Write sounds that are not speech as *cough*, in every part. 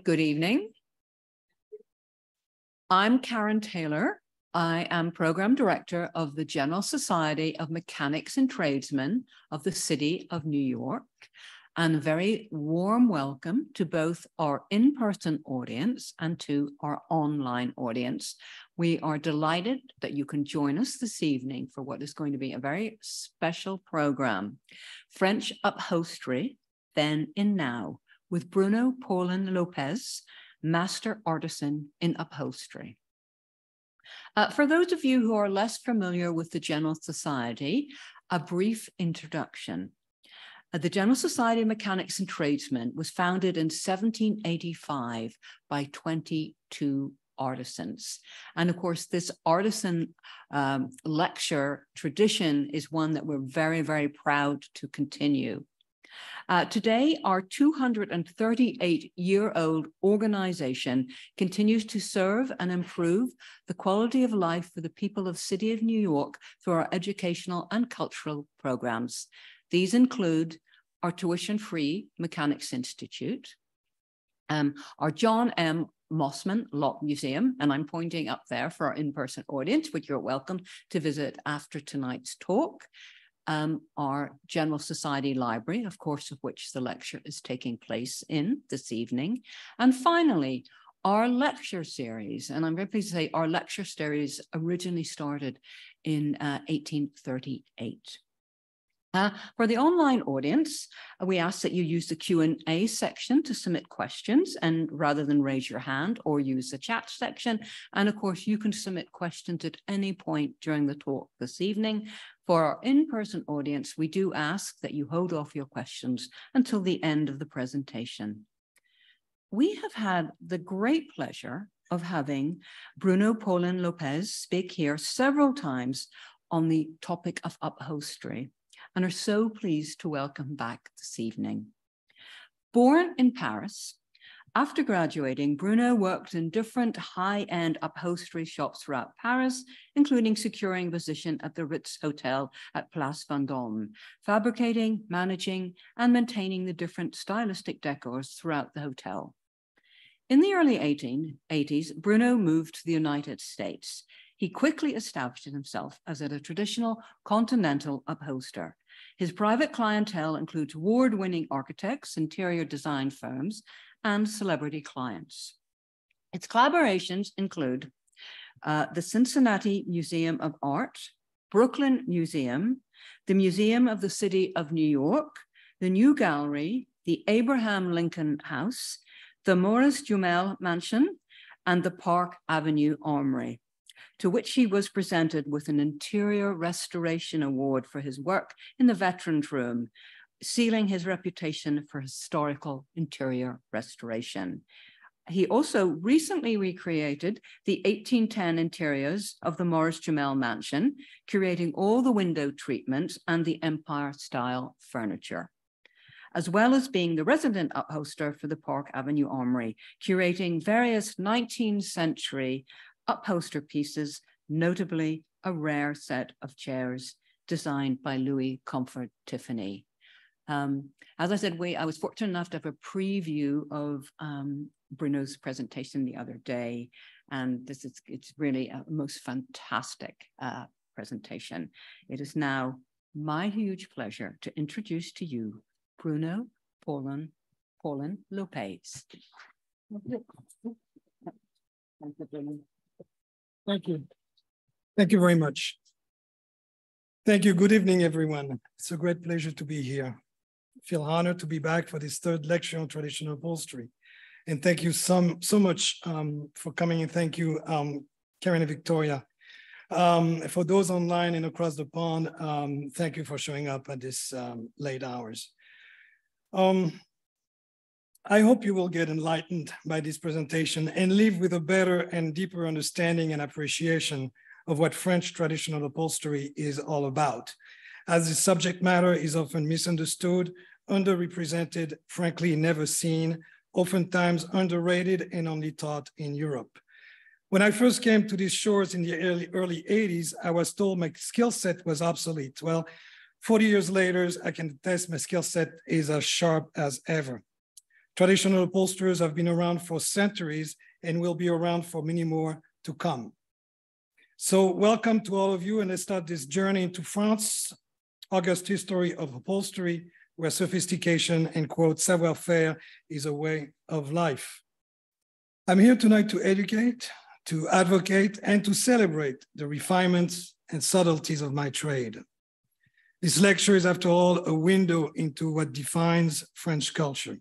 Good evening. I'm Karen Taylor. I am Program Director of the General Society of Mechanics and Tradesmen of the City of New York. And a very warm welcome to both our in person audience and to our online audience. We are delighted that you can join us this evening for what is going to be a very special program French Upholstery, Then and Now, with Bruno Paulin Lopez, Master Artisan in Upholstery. Uh, for those of you who are less familiar with the General Society, a brief introduction. Uh, the General Society of Mechanics and Tradesmen was founded in 1785 by 22 artisans. And of course, this artisan um, lecture tradition is one that we're very, very proud to continue. Uh, today, our 238 year old organization continues to serve and improve the quality of life for the people of City of New York through our educational and cultural programs. These include our tuition free Mechanics Institute, um, our John M. Mossman Lock Museum, and I'm pointing up there for our in-person audience, which you're welcome to visit after tonight's talk um, our General Society Library, of course, of which the lecture is taking place in this evening. And finally, our lecture series, and I'm very pleased to say our lecture series originally started in uh, 1838. Uh, for the online audience, uh, we ask that you use the Q&A section to submit questions and rather than raise your hand or use the chat section. And of course, you can submit questions at any point during the talk this evening. For our in-person audience, we do ask that you hold off your questions until the end of the presentation. We have had the great pleasure of having Bruno Paulin Lopez speak here several times on the topic of upholstery and are so pleased to welcome back this evening. Born in Paris, after graduating, Bruno worked in different high-end upholstery shops throughout Paris, including securing a position at the Ritz Hotel at Place Vendôme, fabricating, managing, and maintaining the different stylistic decors throughout the hotel. In the early 1880s, Bruno moved to the United States. He quickly established himself as a traditional continental upholster, his private clientele includes award winning architects, interior design firms, and celebrity clients. Its collaborations include uh, the Cincinnati Museum of Art, Brooklyn Museum, the Museum of the City of New York, the New Gallery, the Abraham Lincoln House, the Morris Jumel Mansion, and the Park Avenue Armory to which he was presented with an Interior Restoration Award for his work in the Veterans Room, sealing his reputation for historical interior restoration. He also recently recreated the 1810 interiors of the Morris Jumel Mansion, curating all the window treatments and the Empire style furniture as well as being the resident upholster for the Park Avenue Armory, curating various 19th century upholster pieces, notably a rare set of chairs designed by Louis Comfort Tiffany. Um, as I said, we, I was fortunate enough to have a preview of um, Bruno's presentation the other day, and this is it's really a most fantastic uh, presentation. It is now my huge pleasure to introduce to you Bruno Paulin, Paulin Lopez. Thank you. Thank you very much. Thank you. Good evening, everyone. It's a great pleasure to be here. Feel honored to be back for this third lecture on traditional upholstery. And thank you so, so much um, for coming and thank you, um, Karen and Victoria. Um, for those online and across the pond, um, thank you for showing up at this um, late hours. Um, I hope you will get enlightened by this presentation and leave with a better and deeper understanding and appreciation of what French traditional upholstery is all about, as the subject matter is often misunderstood, underrepresented, frankly never seen, oftentimes underrated and only taught in Europe. When I first came to these shores in the early, early 80s, I was told my skill set was obsolete. Well, 40 years later, I can attest my skill set is as sharp as ever. Traditional upholsterers have been around for centuries and will be around for many more to come. So welcome to all of you and let's start this journey into France, August history of upholstery, where sophistication and quote, savoir-faire is a way of life. I'm here tonight to educate, to advocate, and to celebrate the refinements and subtleties of my trade. This lecture is, after all, a window into what defines French culture.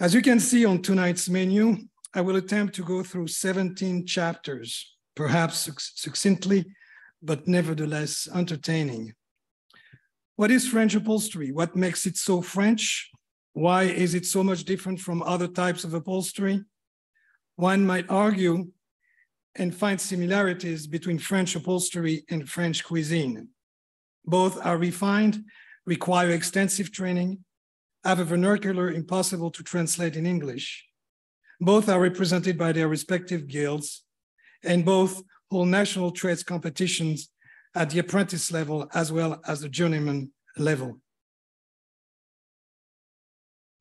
As you can see on tonight's menu, I will attempt to go through 17 chapters, perhaps succinctly, but nevertheless entertaining. What is French upholstery? What makes it so French? Why is it so much different from other types of upholstery? One might argue and find similarities between French upholstery and French cuisine. Both are refined, require extensive training, have a vernacular impossible to translate in English. Both are represented by their respective guilds, and both hold national trades competitions at the apprentice level as well as the journeyman level.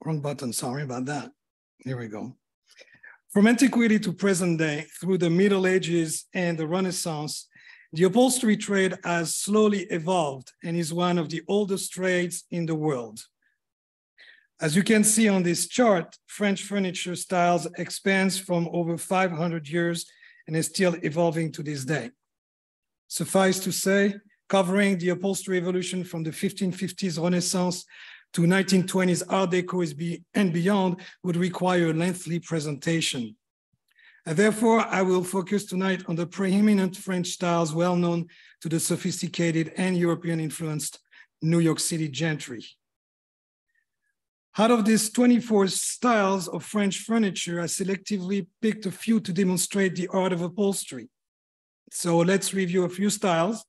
Wrong button, sorry about that. Here we go. From antiquity to present day, through the Middle Ages and the Renaissance, the upholstery trade has slowly evolved and is one of the oldest trades in the world. As you can see on this chart, French furniture styles expands from over 500 years and is still evolving to this day. Suffice to say, covering the upholstery evolution from the 1550s Renaissance to 1920s Art Deco and beyond would require a lengthy presentation. And therefore, I will focus tonight on the preeminent French styles well known to the sophisticated and European influenced New York City gentry. Out of these 24 styles of French furniture, I selectively picked a few to demonstrate the art of upholstery. So let's review a few styles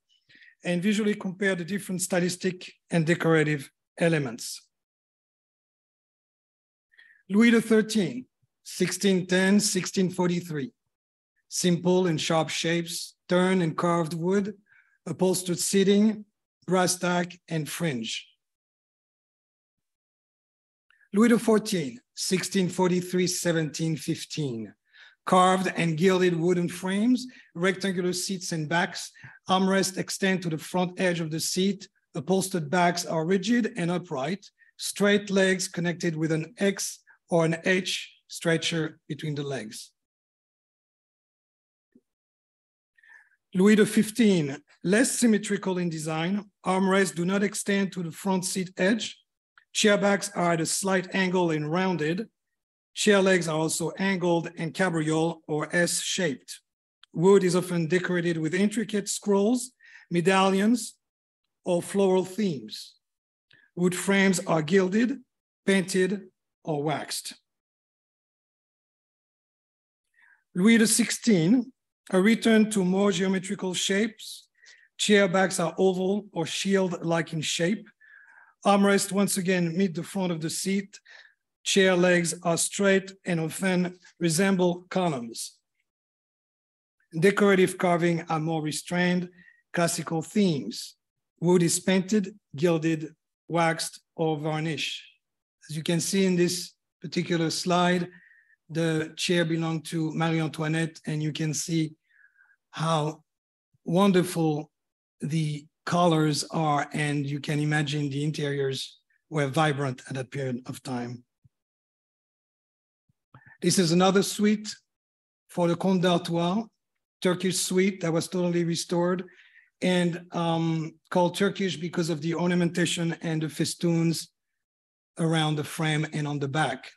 and visually compare the different stylistic and decorative elements. Louis XIII, 1610, 1643. Simple and sharp shapes, turned and carved wood, upholstered seating, brass tack, and fringe. Louis XIV, 1643, 1715. Carved and gilded wooden frames, rectangular seats and backs, armrests extend to the front edge of the seat, upholstered backs are rigid and upright, straight legs connected with an X or an H stretcher between the legs. Louis XV, less symmetrical in design, armrests do not extend to the front seat edge. Chair backs are at a slight angle and rounded. Chair legs are also angled and cabriole or S-shaped. Wood is often decorated with intricate scrolls, medallions, or floral themes. Wood frames are gilded, painted, or waxed. Louis XVI, a return to more geometrical shapes. Chair backs are oval or shield-like in shape. Armrests once again meet the front of the seat. Chair legs are straight and often resemble columns. Decorative carving are more restrained, classical themes. Wood is painted, gilded, waxed, or varnished. As you can see in this particular slide, the chair belonged to Marie Antoinette, and you can see how wonderful the colors are, and you can imagine the interiors were vibrant at that period of time. This is another suite for the Comte d'Artois, Turkish suite that was totally restored and um, called Turkish because of the ornamentation and the festoons around the frame and on the back.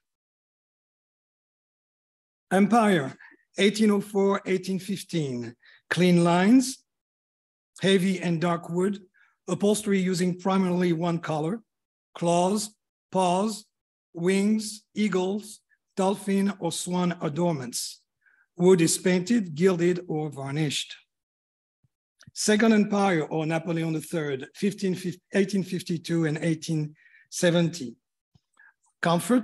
Empire, 1804, 1815, clean lines, heavy and dark wood, upholstery using primarily one color, claws, paws, wings, eagles, dolphin or swan adornments. Wood is painted, gilded, or varnished. Second Empire or Napoleon III, 1852 and 1870. Comfort,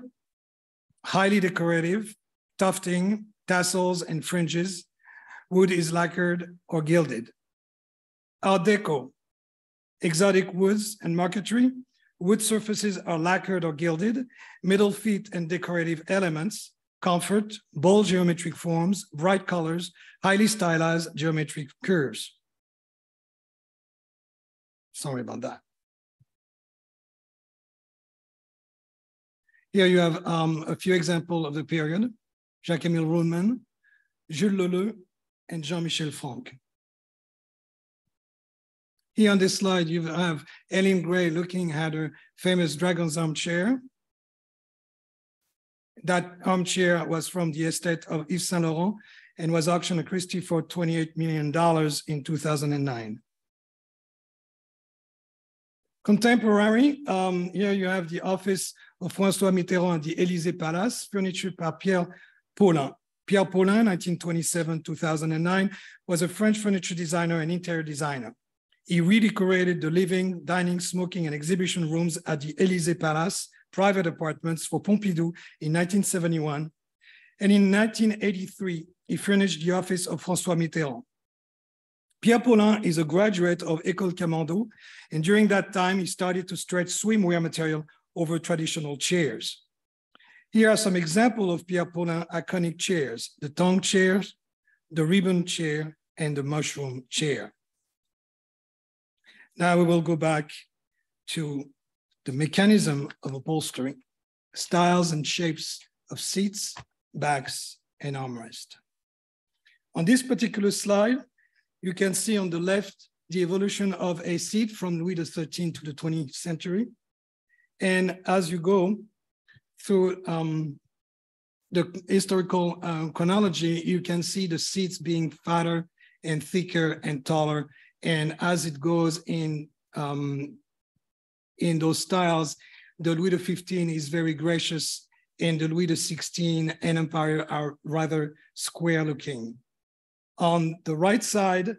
highly decorative, tufting, tassels, and fringes. Wood is lacquered or gilded. Art Deco, exotic woods and marquetry. Wood surfaces are lacquered or gilded, middle feet and decorative elements, comfort, bold geometric forms, bright colors, highly stylized geometric curves. Sorry about that. Here you have um, a few examples of the period, Jacques-Émile Ruhlmann, Jules Leleu, and Jean-Michel Frank. Here on this slide, you have Eileen Gray looking at her famous dragon's armchair. That armchair was from the estate of Yves Saint Laurent and was auctioned at Christie for $28 million in 2009. Contemporary, um, here you have the office of François Mitterrand at the Élysée Palace, furnished by Pierre Paulin. Pierre Paulin, 1927-2009, was a French furniture designer and interior designer. He redecorated the living, dining, smoking, and exhibition rooms at the Élysée Palace, private apartments for Pompidou in 1971. And in 1983, he furnished the office of François Mitterrand. Pierre Paulin is a graduate of École Camondo, and during that time, he started to stretch swimwear material over traditional chairs. Here are some examples of Pierre Paulin iconic chairs, the tongue chair, the ribbon chair, and the mushroom chair. Now we will go back to the mechanism of upholstery, styles and shapes of seats, backs, and armrest. On this particular slide, you can see on the left the evolution of a seat from Louis XIII to the 20th century. And as you go through um, the historical uh, chronology, you can see the seats being fatter and thicker and taller and as it goes in, um, in those styles, the Louis XV is very gracious and the Louis XVI and Empire are rather square looking. On the right side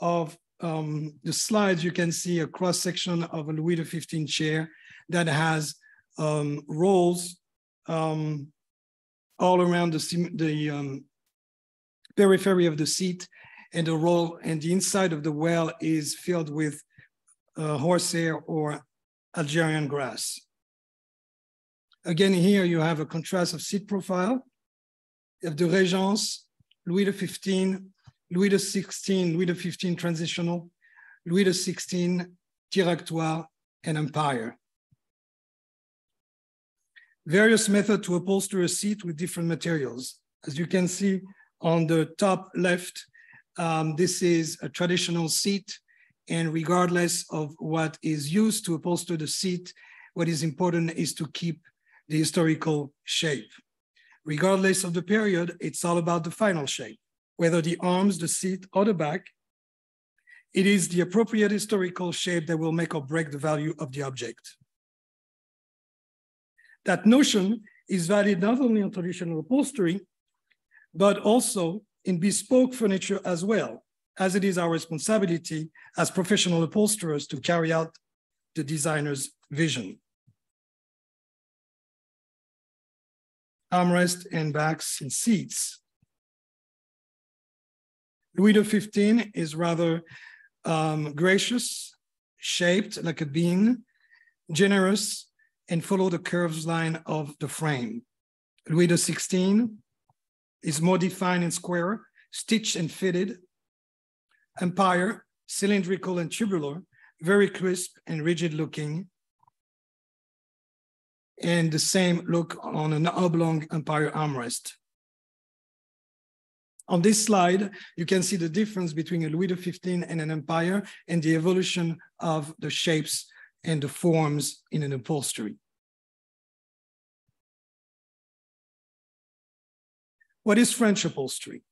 of um, the slides, you can see a cross section of a Louis XV chair that has um, rolls um, all around the, the um, periphery of the seat and the roll and the inside of the well is filled with uh, horsehair or Algerian grass. Again, here you have a contrast of seat profile. You have the Regence, Louis XV, Louis XVI, Louis XV transitional, Louis XVI, Directoire, and Empire. Various methods to upholster a seat with different materials. As you can see on the top left, um, this is a traditional seat, and regardless of what is used to upholster the seat, what is important is to keep the historical shape. Regardless of the period, it's all about the final shape, whether the arms, the seat, or the back. It is the appropriate historical shape that will make or break the value of the object. That notion is valid not only on traditional upholstery, but also in bespoke furniture as well, as it is our responsibility as professional upholsterers to carry out the designer's vision. Armrest and backs and seats. Louis XV is rather um, gracious, shaped like a bean, generous, and follow the curves line of the frame. Louis XVI is more defined and square, stitched and fitted. Empire, cylindrical and tubular, very crisp and rigid looking. And the same look on an oblong Empire armrest. On this slide, you can see the difference between a Louis XV and an Empire and the evolution of the shapes and the forms in an upholstery. What is French upholstery?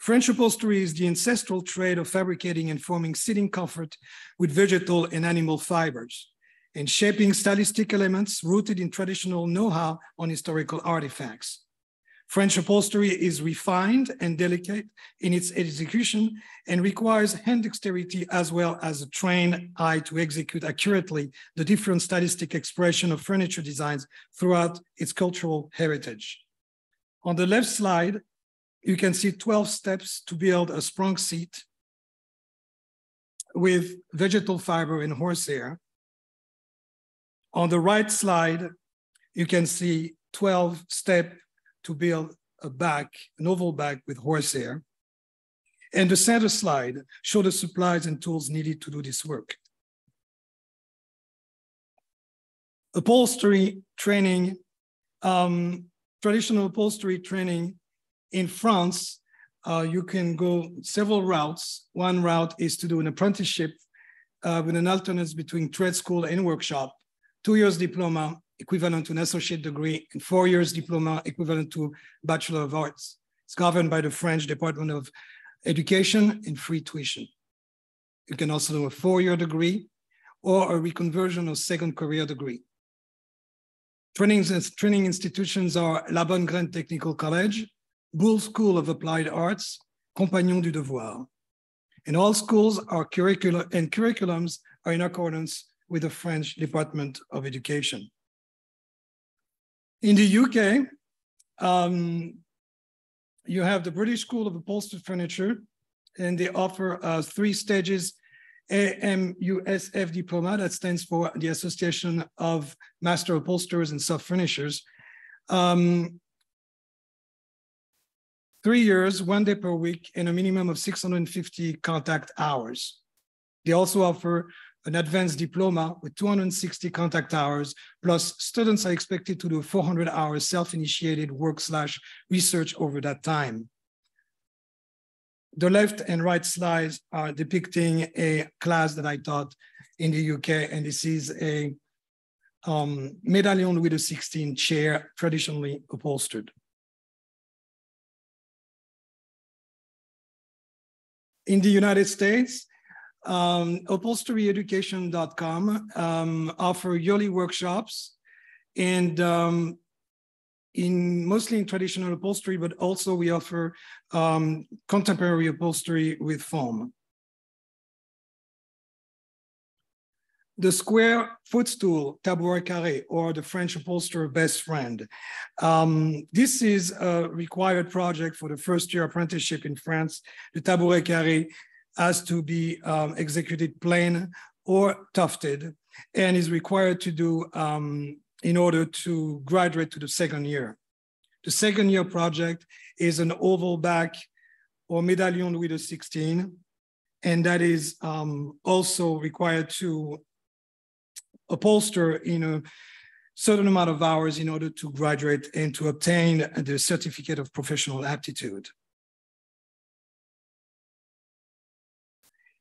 French upholstery is the ancestral trade of fabricating and forming sitting comfort with vegetal and animal fibers and shaping stylistic elements rooted in traditional know-how on historical artifacts. French upholstery is refined and delicate in its execution and requires hand dexterity as well as a trained eye to execute accurately the different stylistic expression of furniture designs throughout its cultural heritage. On the left slide, you can see 12 steps to build a sprung seat with vegetal fiber and horsehair. On the right slide, you can see 12 step to build a back, an oval back with horsehair. And the center slide show the supplies and tools needed to do this work. Upholstery training, um, traditional upholstery training in France, uh, you can go several routes. One route is to do an apprenticeship uh, with an alternance between trade school and workshop, two years diploma, equivalent to an associate degree, and four years diploma, equivalent to Bachelor of Arts. It's governed by the French Department of Education and free tuition. You can also do a four-year degree or a reconversion or second career degree. Training, training institutions are La Bonne Graine Technical College, Boulle School of Applied Arts, Compagnon du Devoir. And all schools are curriculum and curriculums are in accordance with the French Department of Education. In the UK, um, you have the British School of Upholstered Furniture, and they offer uh, three stages AMUSF diploma, that stands for the Association of Master Upholsterers and Soft Furnishers. Um, three years, one day per week, and a minimum of 650 contact hours. They also offer an advanced diploma with 260 contact hours, plus students are expected to do 400 hours self-initiated work slash research over that time. The left and right slides are depicting a class that I taught in the UK, and this is a um, medallion with a 16 chair, traditionally upholstered. In the United States, um, upholsteryeducation.com um, offer yearly workshops and um, in mostly in traditional upholstery, but also we offer um, contemporary upholstery with foam. The square footstool, tabouret carré, or the French upholsterer best friend. Um, this is a required project for the first year apprenticeship in France. The tabouret carré has to be um, executed plain or tufted and is required to do um, in order to graduate to the second year. The second year project is an oval back or medallion with Louis XVI, and that is um, also required to upholster in a certain amount of hours in order to graduate and to obtain the certificate of professional aptitude.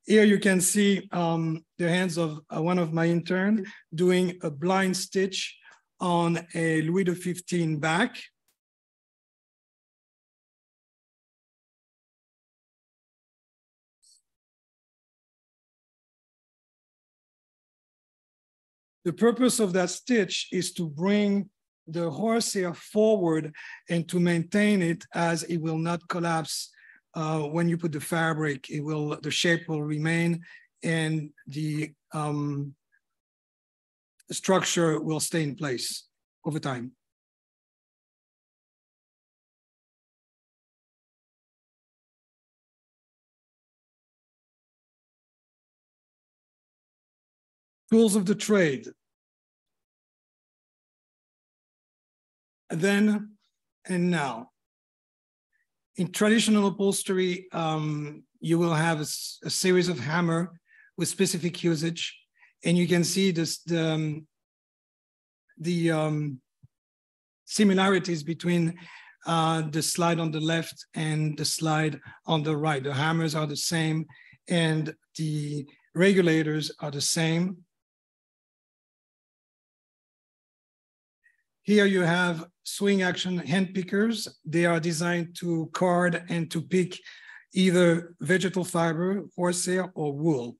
Here you can see um, the hands of uh, one of my interns doing a blind stitch on a Louis XV back. The purpose of that stitch is to bring the horsehair forward and to maintain it as it will not collapse uh, when you put the fabric, it will the shape will remain and the um, structure will stay in place over time. Tools of the trade. Then and now in traditional upholstery, um, you will have a, a, series of hammer with specific usage, and you can see this the um, the um, similarities between uh, the slide on the left and the slide on the right. The hammers are the same, and the regulators are the same. Here you have swing action hand pickers. They are designed to card and to pick either vegetal fiber, horsehair, or wool.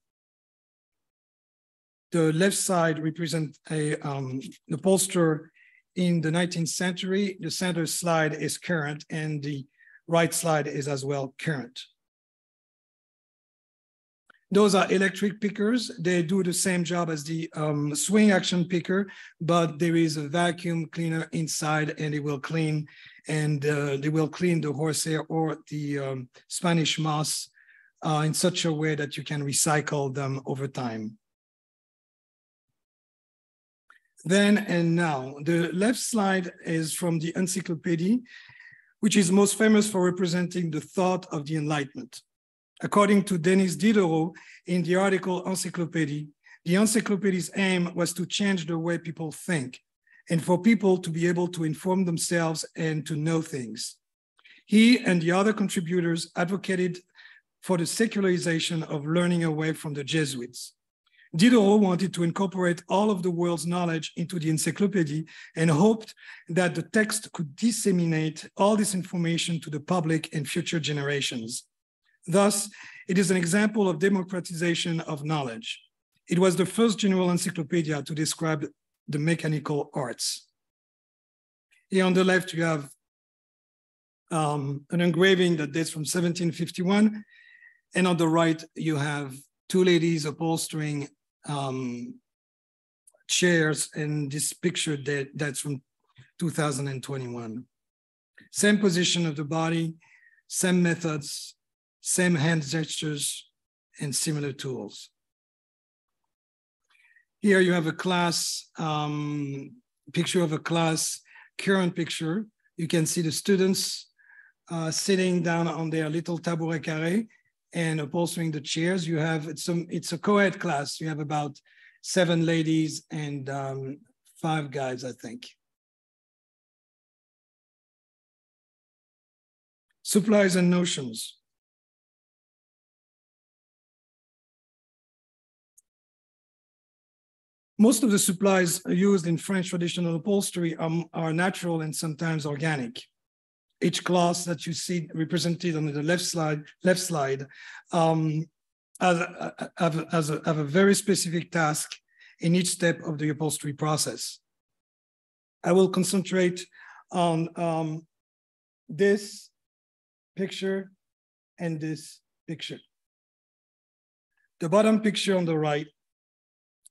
The left side represents a um, the poster in the 19th century. The center slide is current and the right slide is as well current. Those are electric pickers. They do the same job as the um, swing action picker, but there is a vacuum cleaner inside and it will clean and uh, they will clean the horsehair or the um, Spanish moss uh, in such a way that you can recycle them over time. Then and now. The left slide is from the encyclopedia, which is most famous for representing the thought of the Enlightenment. According to Denis Diderot in the article Encyclopedia, the encyclopedia's aim was to change the way people think and for people to be able to inform themselves and to know things. He and the other contributors advocated for the secularization of learning away from the Jesuits. Diderot wanted to incorporate all of the world's knowledge into the encyclopedia and hoped that the text could disseminate all this information to the public and future generations. Thus, it is an example of democratization of knowledge. It was the first general encyclopedia to describe the mechanical arts. Here on the left, you have um, an engraving that dates from 1751. And on the right, you have two ladies upholstering um, chairs and this picture that, that's from 2021. Same position of the body, same methods, same hand gestures, and similar tools. Here you have a class, um, picture of a class, current picture. You can see the students uh, sitting down on their little tabouret carré and upholstering the chairs. You have it's a it's a co-ed class. You have about seven ladies and um, five guys, I think. Supplies and notions. Most of the supplies used in French traditional upholstery are, are natural and sometimes organic each class that you see represented on the left slide, left slide, um, have, have, have, a, have a very specific task in each step of the upholstery process. I will concentrate on um, this picture and this picture. The bottom picture on the right,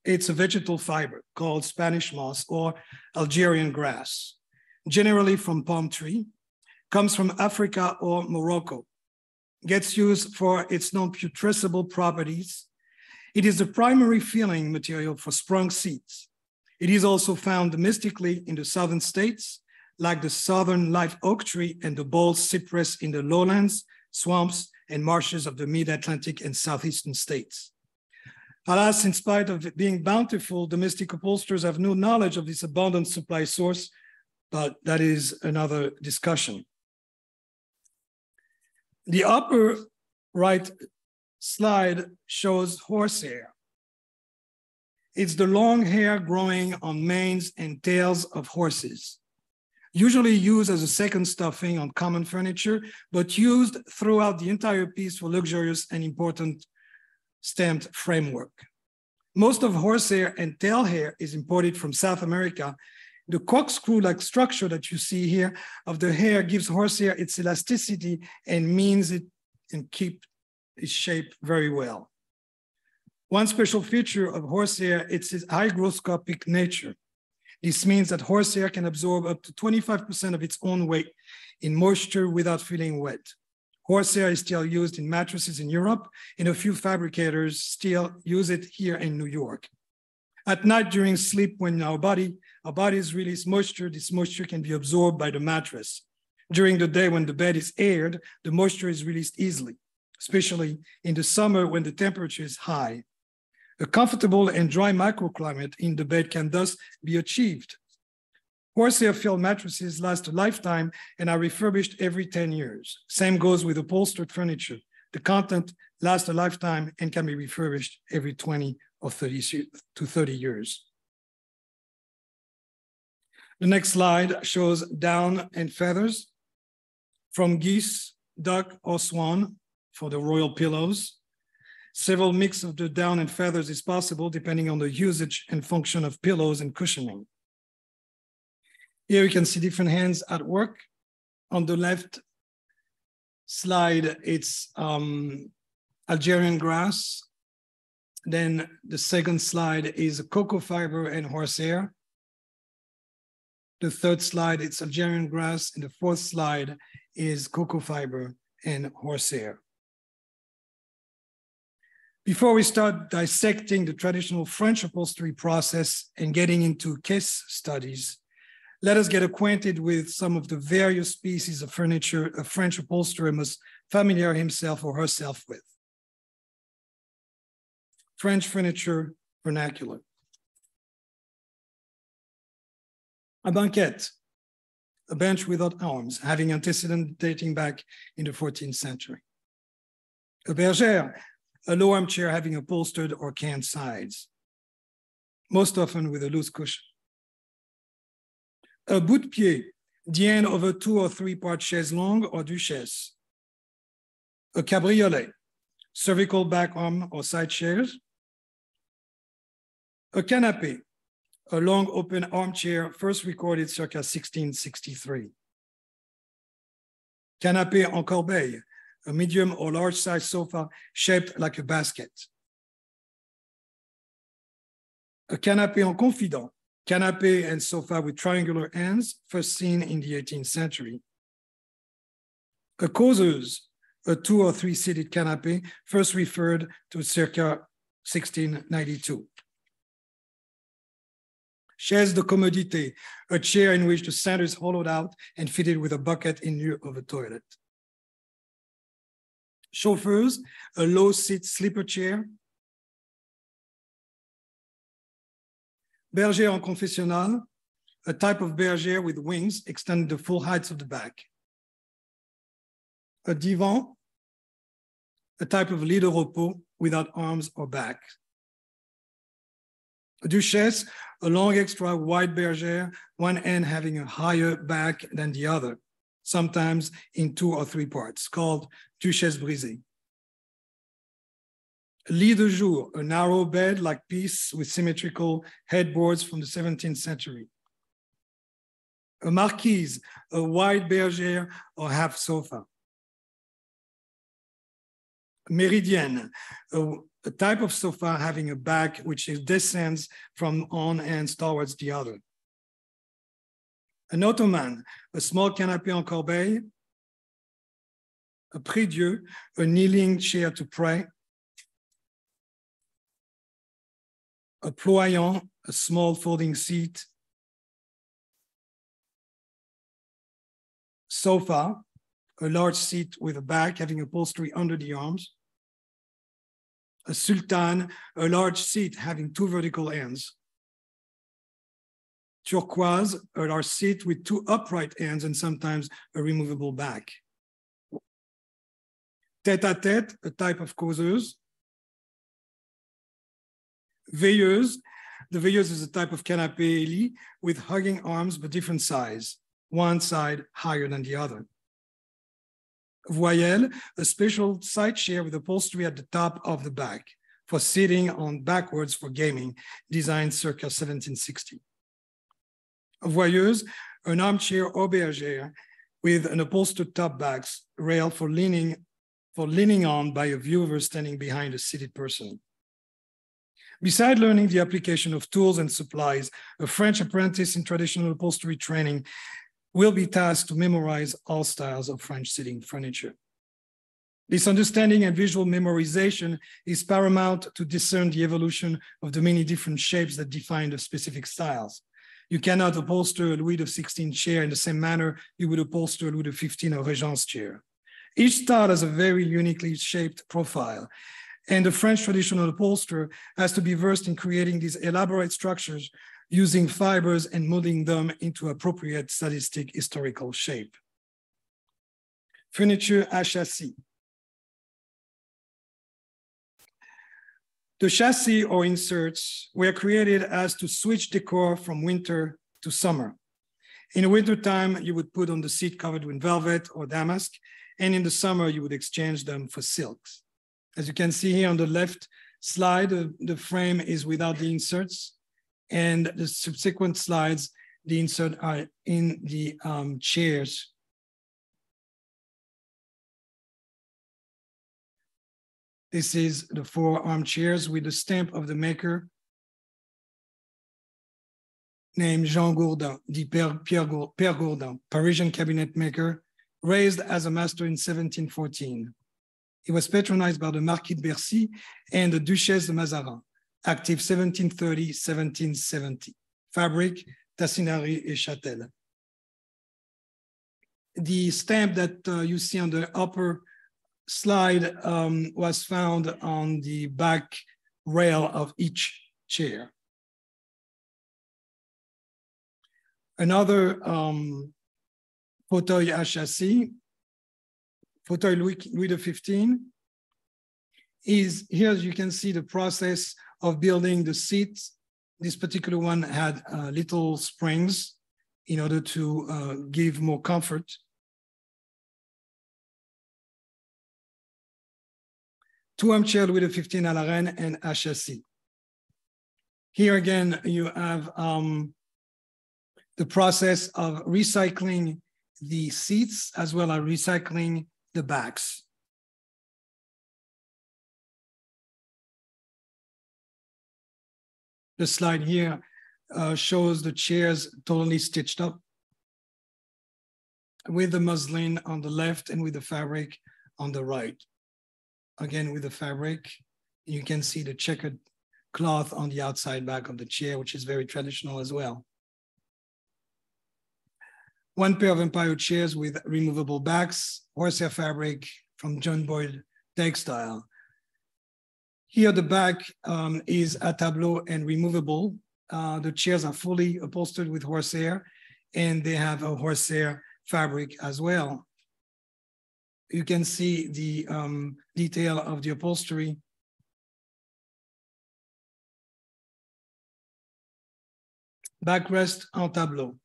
it's a vegetal fiber called Spanish moss or Algerian grass, generally from palm tree, comes from Africa or Morocco, gets used for its non-putrescible properties. It is the primary filling material for sprung seeds. It is also found domestically in the southern states, like the southern live oak tree and the bald cypress in the lowlands, swamps, and marshes of the mid-Atlantic and southeastern states. Alas, in spite of being bountiful, domestic upholsterers have no knowledge of this abundant supply source, but that is another discussion. The upper right slide shows horsehair. It's the long hair growing on manes and tails of horses, usually used as a second stuffing on common furniture, but used throughout the entire piece for luxurious and important stamped framework. Most of horsehair and tail hair is imported from South America the corkscrew-like structure that you see here of the hair gives horsehair its elasticity and means it can keep its shape very well. One special feature of horsehair is its hygroscopic nature. This means that horsehair can absorb up to 25% of its own weight in moisture without feeling wet. Horsehair is still used in mattresses in Europe, and a few fabricators still use it here in New York. At night during sleep, when our body our bodies release moisture. This moisture can be absorbed by the mattress. During the day when the bed is aired, the moisture is released easily, especially in the summer when the temperature is high. A comfortable and dry microclimate in the bed can thus be achieved. Horsehair filled mattresses last a lifetime and are refurbished every 10 years. Same goes with upholstered furniture. The content lasts a lifetime and can be refurbished every 20 or 30 to 30 years. The next slide shows down and feathers from geese, duck, or swan for the royal pillows. Several mix of the down and feathers is possible depending on the usage and function of pillows and cushioning. Here you can see different hands at work. On the left slide, it's um, Algerian grass. Then the second slide is cocoa fiber and horsehair. The third slide, it's Algerian grass. And the fourth slide is cocoa fiber and horsehair. Before we start dissecting the traditional French upholstery process and getting into case studies, let us get acquainted with some of the various pieces of furniture a French upholsterer must familiar himself or herself with. French furniture vernacular. A banquette, a bench without arms, having antecedent dating back in the 14th century. A bergère, a low armchair having upholstered or caned sides, most often with a loose cushion. A bout de pied, the end of a two or three part chaise longue or duchesse. A cabriolet, cervical back arm or side chairs. A canapé, a long open armchair first recorded circa 1663. Canapé en corbeille, a medium or large size sofa shaped like a basket. A canapé en confident, canapé and sofa with triangular ends, first seen in the 18th century. A causeuse, a two or three seated canapé, first referred to circa 1692. Chaise de commodité, a chair in which the center is hollowed out and fitted with a bucket in lieu of a toilet. Chauffeurs, a low seat sleeper chair. Bergère en confessionnal, a type of bergère with wings extending the full heights of the back. A divan, a type of lit de repos without arms or back. Duchesse, a long extra wide bergère, one end having a higher back than the other, sometimes in two or three parts, called duchesse brisée. Lit de jour, a narrow bed-like piece with symmetrical headboards from the 17th century. A marquise, a wide bergère or half sofa. Meridienne, a a type of sofa having a back which descends from one end towards the other. An ottoman, a small canapé en corbeille, a prie-dieu, a kneeling chair to pray, a ployant, a small folding seat, sofa, a large seat with a back having upholstery under the arms, a sultan, a large seat having two vertical ends. Turquoise, a large seat with two upright ends and sometimes a removable back. Tête-à-tête, a type of causeuse. Veilleuse, the veilleuse is a type of canapé lit with hugging arms but different size, one side higher than the other. Voyelle, a special side chair with upholstery at the top of the back for sitting on backwards for gaming, designed circa 1760. Voyeuse, an armchair or bergère with an upholstered top back rail for leaning, for leaning on by a viewer standing behind a seated person. Beside learning the application of tools and supplies, a French apprentice in traditional upholstery training will be tasked to memorize all styles of French sitting furniture. This understanding and visual memorization is paramount to discern the evolution of the many different shapes that define the specific styles. You cannot upholster a Louis XVI chair in the same manner you would upholster a Louis XV or Regence chair. Each style has a very uniquely shaped profile, and the French traditional upholsterer has to be versed in creating these elaborate structures using fibers and molding them into appropriate statistic historical shape. Furniture à chassis. The chassis or inserts were created as to switch decor from winter to summer. In the wintertime, you would put on the seat covered with velvet or damask, and in the summer, you would exchange them for silks. As you can see here on the left slide, the, the frame is without the inserts, and the subsequent slides, the insert are in the um, chairs. This is the four armchairs with the stamp of the maker named Jean Gourdin, the Pierre, Pierre, Gourdin, Parisian cabinet maker, raised as a master in 1714. He was patronized by the Marquis de Bercy and the Duchesse de Mazarin, active 1730-1770. Fabric, Tassinari et Châtel. The stamp that uh, you see on the upper slide um, was found on the back rail of each chair. Another um, fauteuil à châssis, fauteuil Louis, Louis XV, is here you can see the process of building the seats. This particular one had uh, little springs in order to uh, give more comfort. Two armchair Louis XV à la reine and à châssis. Here again, you have um, the process of recycling the seats as well as recycling the backs. The slide here uh, shows the chairs totally stitched up with the muslin on the left and with the fabric on the right. Again, with the fabric, you can see the checkered cloth on the outside back of the chair, which is very traditional as well. One pair of Empire chairs with removable backs, horsehair fabric from John Boyd Textile. Here the back um, is a tableau and removable. Uh, the chairs are fully upholstered with horsehair and they have a horsehair fabric as well. You can see the um, detail of the upholstery backrest en tableau.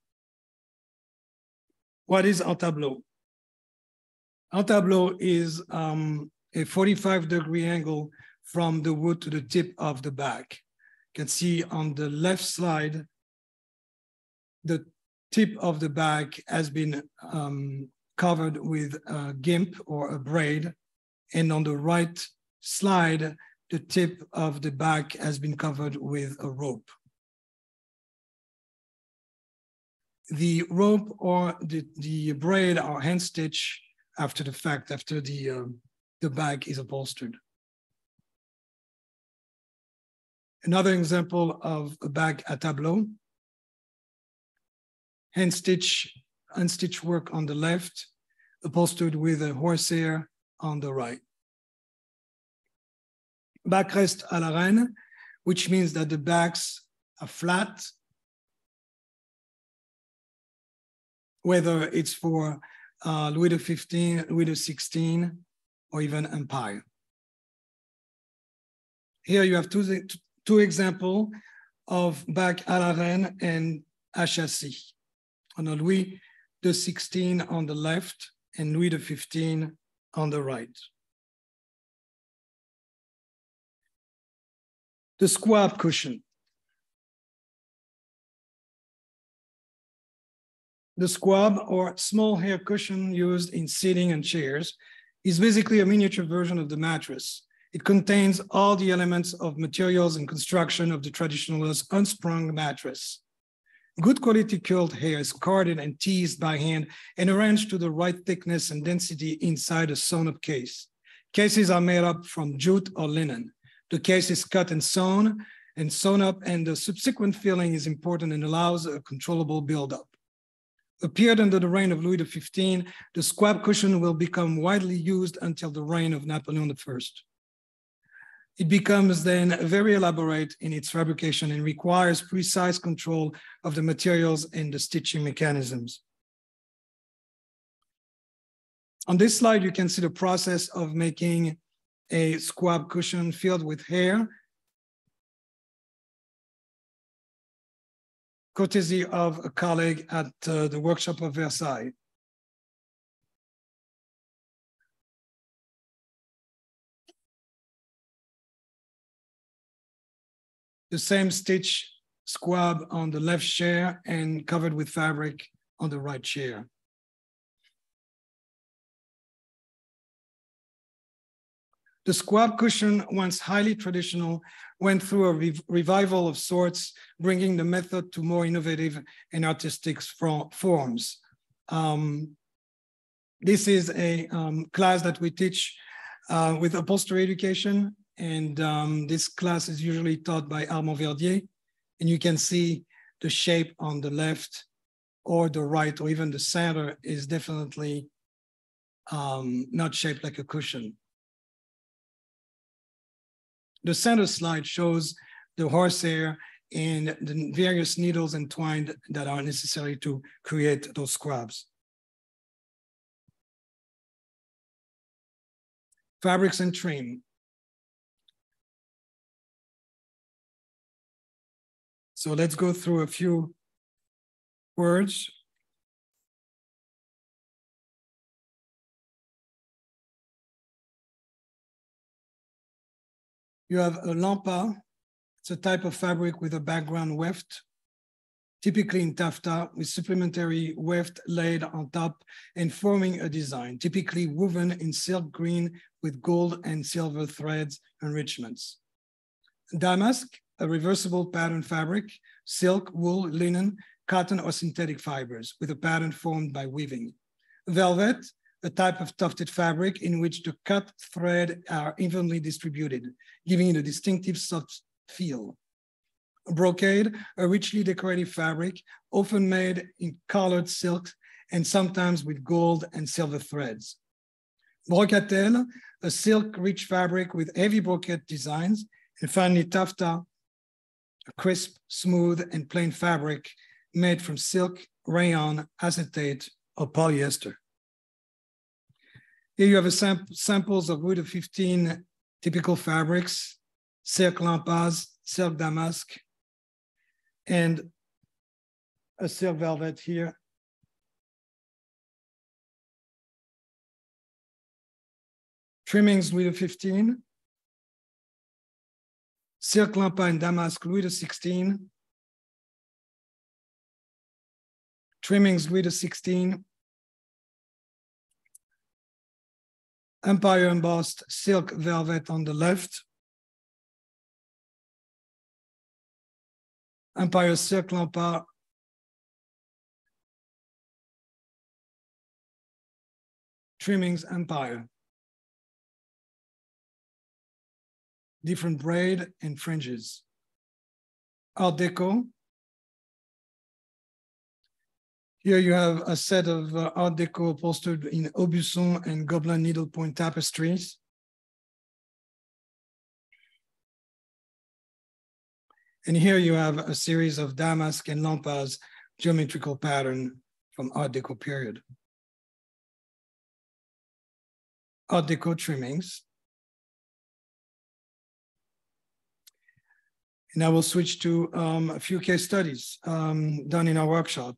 What is en tableau? En tableau is um, a 45 degree angle from the wood to the tip of the back. You can see on the left slide, the tip of the back has been um, covered with a gimp or a braid. And on the right slide, the tip of the back has been covered with a rope. the rope or the, the braid are hand stitched after the fact, after the, uh, the bag is upholstered. Another example of a bag à tableau, hand stitch, unstitched work on the left, upholstered with a horsehair on the right. Backrest à la reine, which means that the backs are flat whether it's for uh, Louis XV, Louis XVI, or even Empire. Here you have two, two examples of back à la reine and à châssis. On Louis XVI on the left and Louis XV on the right. The squab cushion. The squab or small hair cushion used in seating and chairs is basically a miniature version of the mattress. It contains all the elements of materials and construction of the traditionalist unsprung mattress. Good quality curled hair is carded and teased by hand and arranged to the right thickness and density inside a sewn up case. Cases are made up from jute or linen. The case is cut and sewn and sewn up and the subsequent filling is important and allows a controllable buildup appeared under the reign of Louis XV, the squab cushion will become widely used until the reign of Napoleon I. It becomes then very elaborate in its fabrication and requires precise control of the materials and the stitching mechanisms. On this slide, you can see the process of making a squab cushion filled with hair courtesy of a colleague at uh, the workshop of Versailles. The same stitch squab on the left chair and covered with fabric on the right chair. The squab cushion, once highly traditional, went through a rev revival of sorts, bringing the method to more innovative and artistic forms. Um, this is a um, class that we teach uh, with upholstery education. And um, this class is usually taught by Armand Verdier. And you can see the shape on the left or the right or even the center is definitely um, not shaped like a cushion. The center slide shows the horsehair and the various needles and twine that are necessary to create those scrubs. Fabrics and trim. So let's go through a few words. You have a lampa. It's a type of fabric with a background weft, typically in taffeta with supplementary weft laid on top and forming a design, typically woven in silk green with gold and silver threads enrichments. Damask, a reversible pattern fabric, silk, wool, linen, cotton or synthetic fibers with a pattern formed by weaving. Velvet, a type of tufted fabric in which the cut thread are evenly distributed, giving it a distinctive soft feel. Brocade, a richly decorated fabric, often made in colored silks and sometimes with gold and silver threads. Brocatelle, a silk-rich fabric with heavy brocade designs, and finally taffeta, a crisp, smooth, and plain fabric made from silk, rayon, acetate, or polyester. Here you have a sam samples of Louis of 15 typical fabrics, silk lampas, silk damask, and a silk velvet here. Trimmings Louis of 15, silk lampa and damask Louis XVI, trimmings Louis XVI, Empire embossed silk velvet on the left, Empire silk lampa trimmings Empire. Different braid and fringes. Art Deco, Here you have a set of uh, Art Deco upholstered in Aubusson and Gobelin needlepoint tapestries. And here you have a series of damask and lampas geometrical pattern from Art Deco period. Art Deco trimmings. And I will switch to um, a few case studies um, done in our workshop.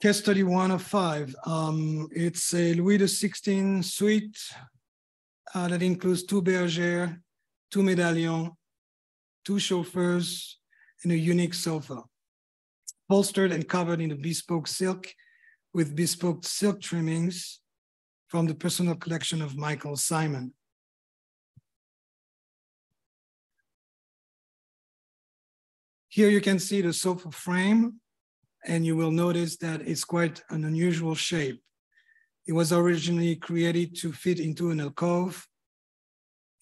Case study one of five. Um, it's a Louis XVI suite uh, that includes two bergères, two medallions, two chauffeuses, and a unique sofa. Bolstered and covered in a bespoke silk with bespoke silk trimmings from the personal collection of Michael Simon. Here you can see the sofa frame and you will notice that it's quite an unusual shape. It was originally created to fit into an alcove.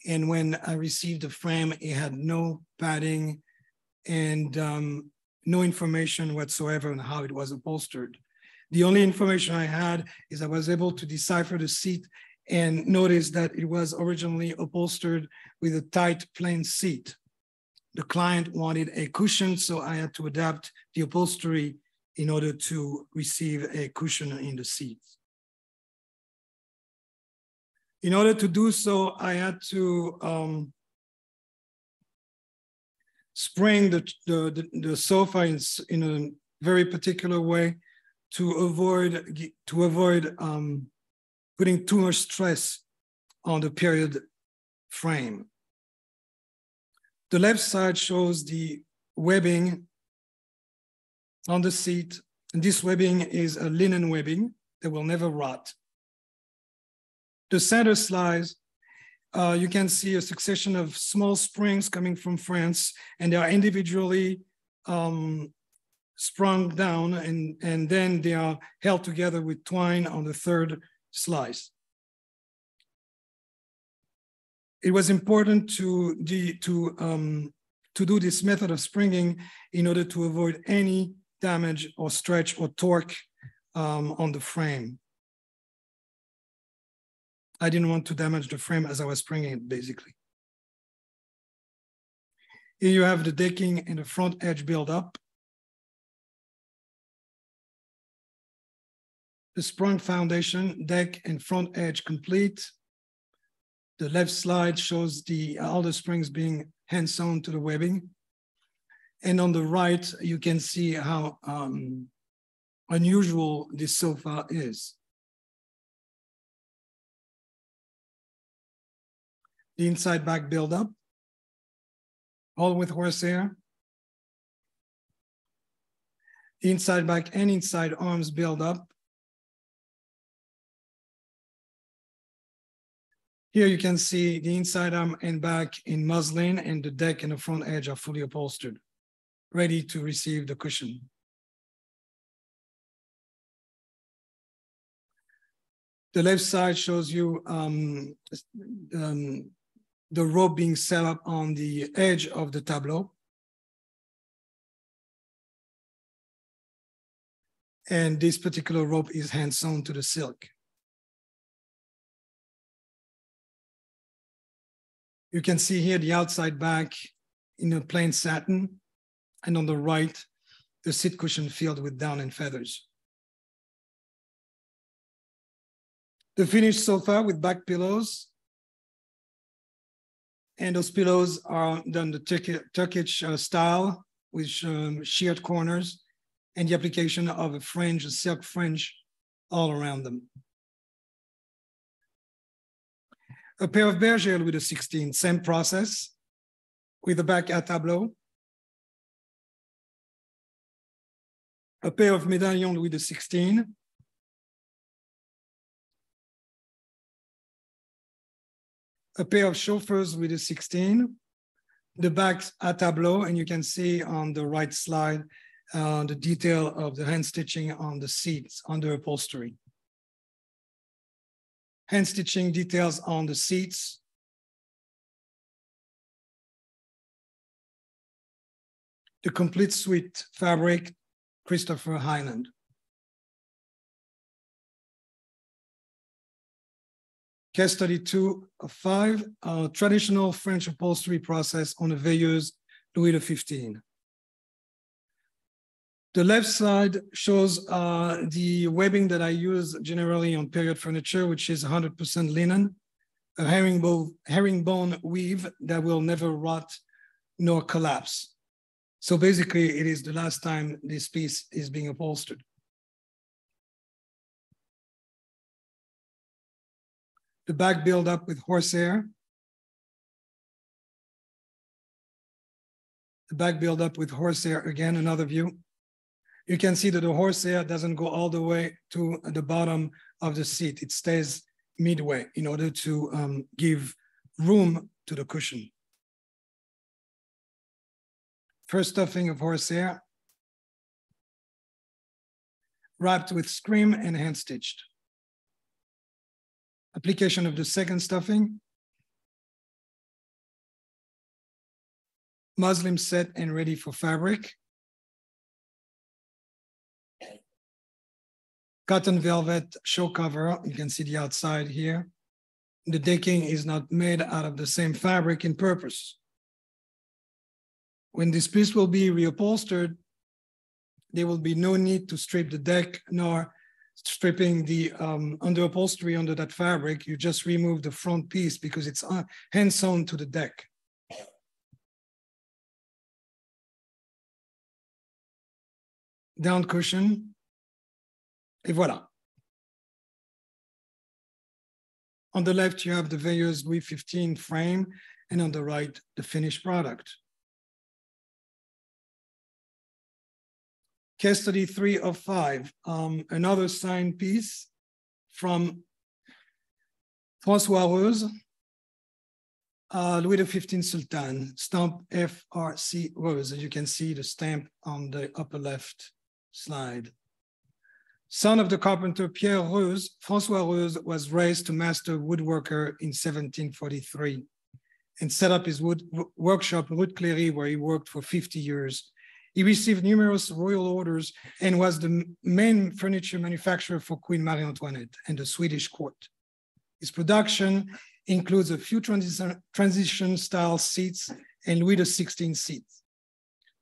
And when I received the frame, it had no padding and um, no information whatsoever on how it was upholstered. The only information I had is I was able to decipher the seat and notice that it was originally upholstered with a tight plain seat. The client wanted a cushion, so I had to adapt the upholstery in order to receive a cushion in the seats. In order to do so, I had to um, spring the, the, the, sofa in, in a very particular way to avoid, to avoid um, putting too much stress on the period frame. The left side shows the webbing on the seat. And this webbing is a linen webbing that will never rot. The center slice, uh, you can see a succession of small springs coming from France, and they are individually um, sprung down, and, and then they are held together with twine on the third slice. It was important to, to, um, to do this method of springing in order to avoid any damage or stretch or torque um, on the frame. I didn't want to damage the frame as I was springing it, basically. Here you have the decking and the front edge build up. The sprung foundation, deck and front edge complete. The left slide shows the all the springs being hand sewn to the webbing. And on the right, you can see how um, unusual this sofa is. The inside back build up, all with horsehair. The inside back and inside arms build Here you can see the inside arm and back in muslin and the deck and the front edge are fully upholstered, ready to receive the cushion. The left side shows you um, um, the rope being set up on the edge of the tableau. And this particular rope is hand sewn to the silk. You can see here the outside back in a plain satin, and on the right, the seat cushion filled with down and feathers. The finished sofa with back pillows. And those pillows are done the Turkish uh, style with um, sheared corners and the application of a fringe, a silk fringe all around them. A pair of bergère with a 16, same process, with the back à tableau. A pair of medallions with a 16. A pair of chauffeuses with a 16. The back à tableau, and you can see on the right slide uh, the detail of the hand stitching on the seats under upholstery hand stitching details on the seats. The complete suite fabric, Christopher Hyland. Case study two of five, traditional French upholstery process on a veilleuse Louis XV. The left side shows uh, the webbing that I use generally on period furniture, which is 100% linen, a herringbone, herringbone weave that will never rot nor collapse. So basically, it is the last time this piece is being upholstered. The back build up with horsehair. The back build up with horsehair, again, another view you can see that the horsehair doesn't go all the way to the bottom of the seat. It stays midway in order to um, give room to the cushion. First stuffing of horsehair, wrapped with scrim and hand stitched. Application of the second stuffing, muslin set and ready for fabric. Cotton velvet show cover. You can see the outside here. The decking is not made out of the same fabric in purpose. When this piece will be reupholstered, there will be no need to strip the deck nor stripping the um, under upholstery under that fabric. You just remove the front piece because it's uh, hand sewn to the deck. Down cushion, Et voilà. On the left, you have the various Louis 15 frame, and on the right, the finished product. Case study three of five, um, another signed piece from François Reuze, uh, Louis XV Sultan, stamp FRC Rose. As you can see the stamp on the upper left slide. Son of the carpenter Pierre Reuze, François Reuze was raised to master woodworker in 1743. and set up his wood workshop, Rue Cléry, where he worked for 50 years. He received numerous royal orders and was the main furniture manufacturer for Queen Marie Antoinette and the Swedish court. His production includes a few transition, transition style seats and Louis XVI seats.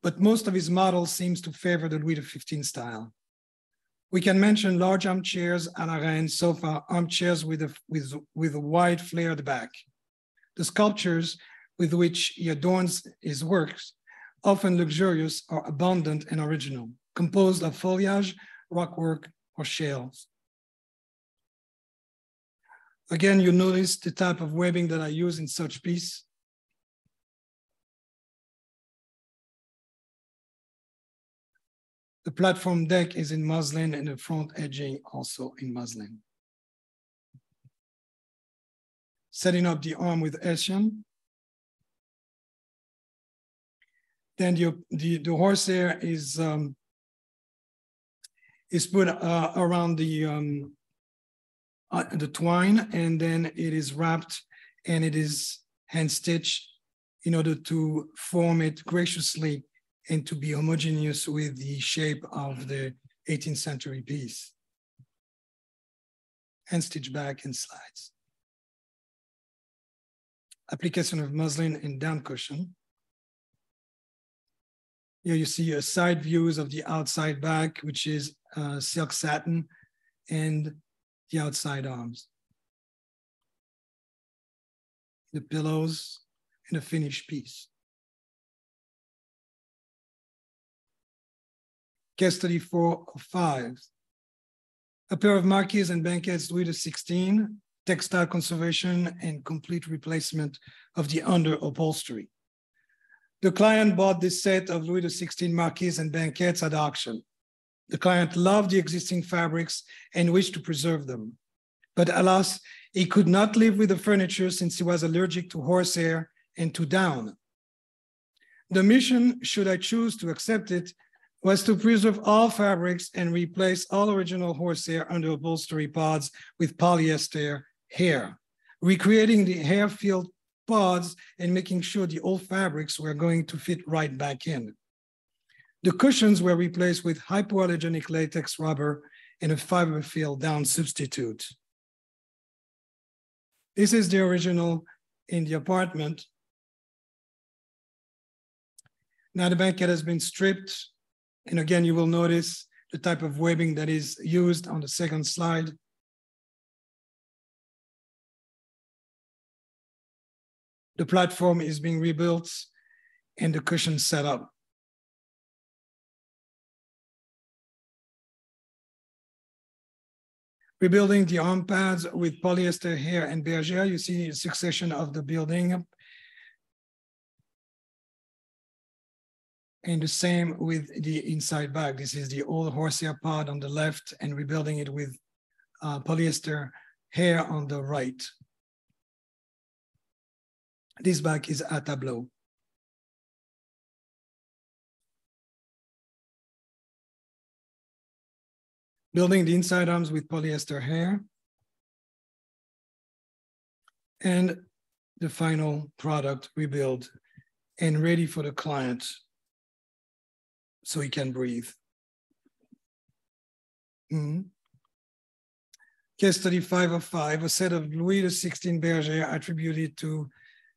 But most of his models seems to favor the Louis XV style. We can mention large armchairs, a la reine, sofa, armchairs with a, with, with a wide flared back. The sculptures with which he adorns his works, often luxurious, are abundant and original, composed of foliage, rockwork, or shales. Again, you notice the type of webbing that I use in such piece. The platform deck is in muslin and the front edging also in muslin. Setting up the arm with Hessian. Then the, the, the horsehair is, um, is put uh, around the, um, uh, the twine and then it is wrapped and it is hand stitched in order to form it graciously and to be homogeneous with the shape of the 18th century piece. Hand stitch back and slides. Application of muslin and down cushion. Here you see a side views of the outside back, which is uh, silk satin and the outside arms. The pillows and a finished piece. Case study four of five. A pair of marquises and banquettes Louis XVI, textile conservation and complete replacement of the under upholstery. The client bought this set of Louis XVI marquises and banquettes at auction. The client loved the existing fabrics and wished to preserve them. But alas, he could not live with the furniture since he was allergic to horsehair and to down. The mission, should I choose to accept it, was to preserve all fabrics and replace all original horsehair under upholstery pods with polyester hair, recreating the hair-filled pods and making sure the old fabrics were going to fit right back in. The cushions were replaced with hypoallergenic latex rubber and a fiber-filled down substitute. This is the original in the apartment. Now the banquette has been stripped and again, you will notice the type of webbing that is used on the second slide. The platform is being rebuilt and the cushion set up. Rebuilding the arm pads with polyester hair and berger, you see a succession of the building And the same with the inside bag. This is the old horsehair pod on the left and rebuilding it with uh, polyester hair on the right. This bag is a tableau. Building the inside arms with polyester hair. And the final product rebuild and ready for the client so he can breathe. Mm-hmm. Case study 5 of 5, a set of Louis XVI Bergère attributed to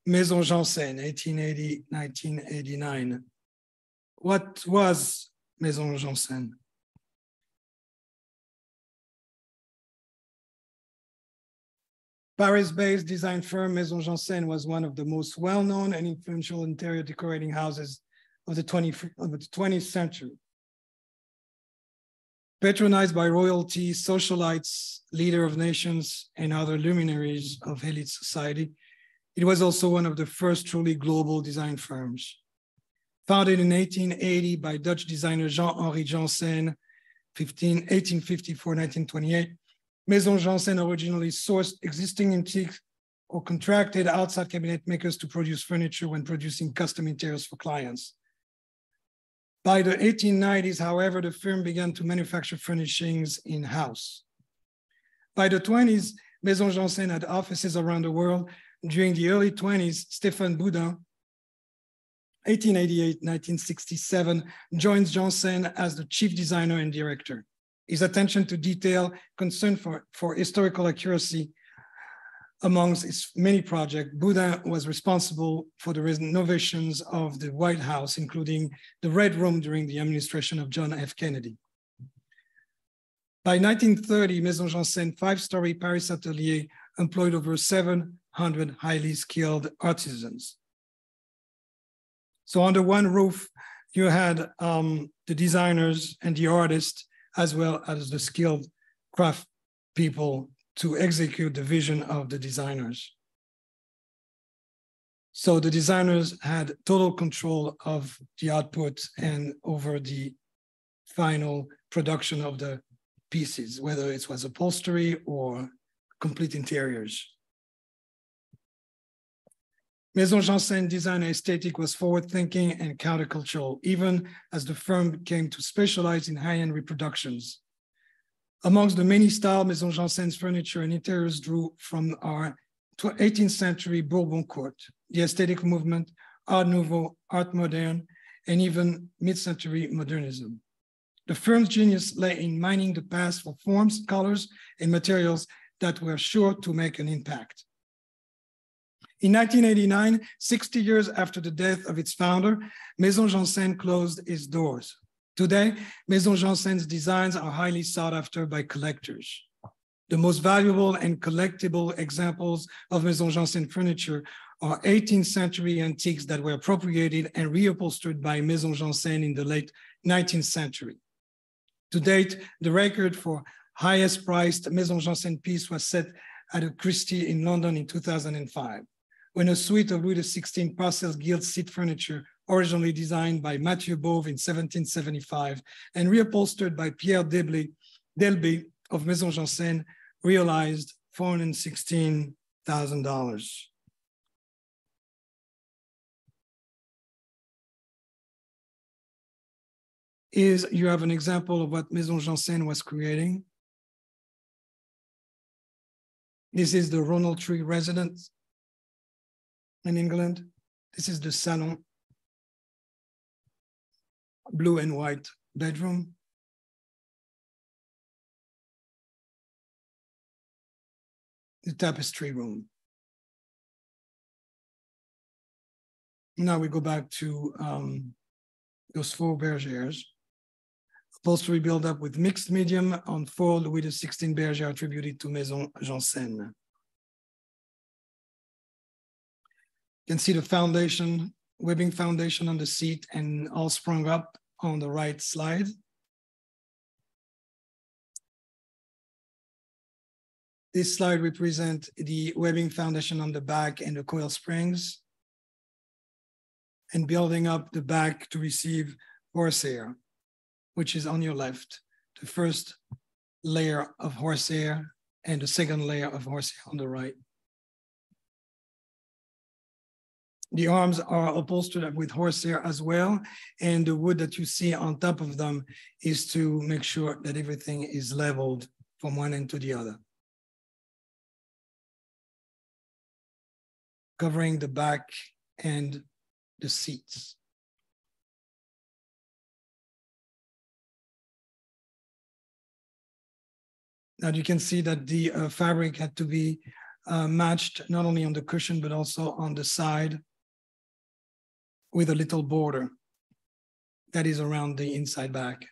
Maison Jansen, 1880-1989. What was Maison Jansen? Paris-based design firm Maison Jansen was one of the most well-known and influential interior decorating houses of the, 20, of the 20th century. Patronized by royalty, socialites, leader of nations, and other luminaries of elite society, it was also one of the first truly global design firms. Founded in 1880 by Dutch designer Jean-Henri Jansen, 1854-1928, Maison Jansen originally sourced existing antiques or contracted outside cabinet makers to produce furniture when producing custom interiors for clients. By the 1890s, however, the firm began to manufacture furnishings in-house. By the 20s, Maison Jansen had offices around the world, during the early 20s, Stéphane Boudin, 1888-1967, joins Jansen as the chief designer and director. His attention to detail, concern for, for historical accuracy amongst its many projects, Boudin was responsible for the renovations of the White House, including the Red Room during the administration of John F. Kennedy. By 1930, Maison Jansen five-story Paris atelier employed over 700 highly skilled artisans. So under one roof, you had um, the designers and the artists, as well as the skilled craft people to execute the vision of the designers. So the designers had total control of the output and over the final production of the pieces, whether it was upholstery or complete interiors. Maison Jansen design aesthetic was forward-thinking and countercultural, even as the firm came to specialize in high-end reproductions. Amongst the many styles, Maison Jansen's furniture and interiors drew from our 18th century Bourbon court, the aesthetic movement, Art Nouveau, Art Moderne, and even mid-century modernism. The firm's genius lay in mining the past for forms, colors, and materials that were sure to make an impact. In 1989, 60 years after the death of its founder, Maison Jansen closed its doors. Today, Maison Jansen's designs are highly sought after by collectors. The most valuable and collectible examples of Maison Jansen furniture are 18th century antiques that were appropriated and reupholstered by Maison Jansen in the late 19th century. To date, the record for highest priced Maison Jansen piece was set at a Christie in London in 2005, when a suite of Louis XVI Parcels Gilt seat furniture originally designed by Mathieu Bauve in 1775 and reupholstered by Pierre Delbée, Delbée of Maison Jansen, realized $416,000. Is you have an example of what Maison Jansen was creating. This is the Ronald Tree residence in England. This is the Salon blue and white bedroom. The tapestry room. Now we go back to um, those four bergères. Upholstery build-up with mixed medium on four Louis XVI bergères attributed to Maison Jansen. You can see the foundation webbing foundation on the seat and all sprung up on the right slide. This slide represents the webbing foundation on the back and the coil springs and building up the back to receive horsehair, which is on your left, the first layer of horsehair and the second layer of horsehair on the right. The arms are upholstered with horsehair as well. And the wood that you see on top of them is to make sure that everything is leveled from one end to the other. Covering the back and the seats. Now you can see that the uh, fabric had to be uh, matched not only on the cushion, but also on the side with a little border that is around the inside back.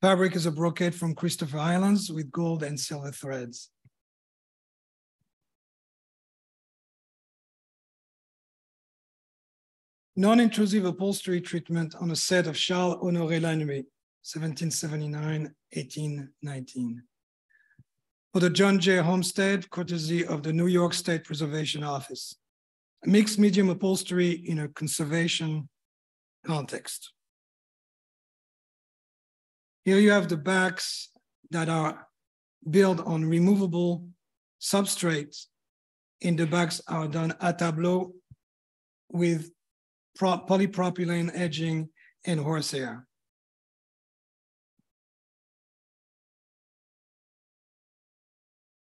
Fabric is a brocade from Christopher Hyland's with gold and silver threads. Non-intrusive upholstery treatment on a set of Charles Honoré Lannuier, 1779, 1819 for the John Jay Homestead, courtesy of the New York State Preservation Office. Mixed medium upholstery in a conservation context. Here you have the backs that are built on removable substrates. In the backs are done a tableau with polypropylene edging and horsehair.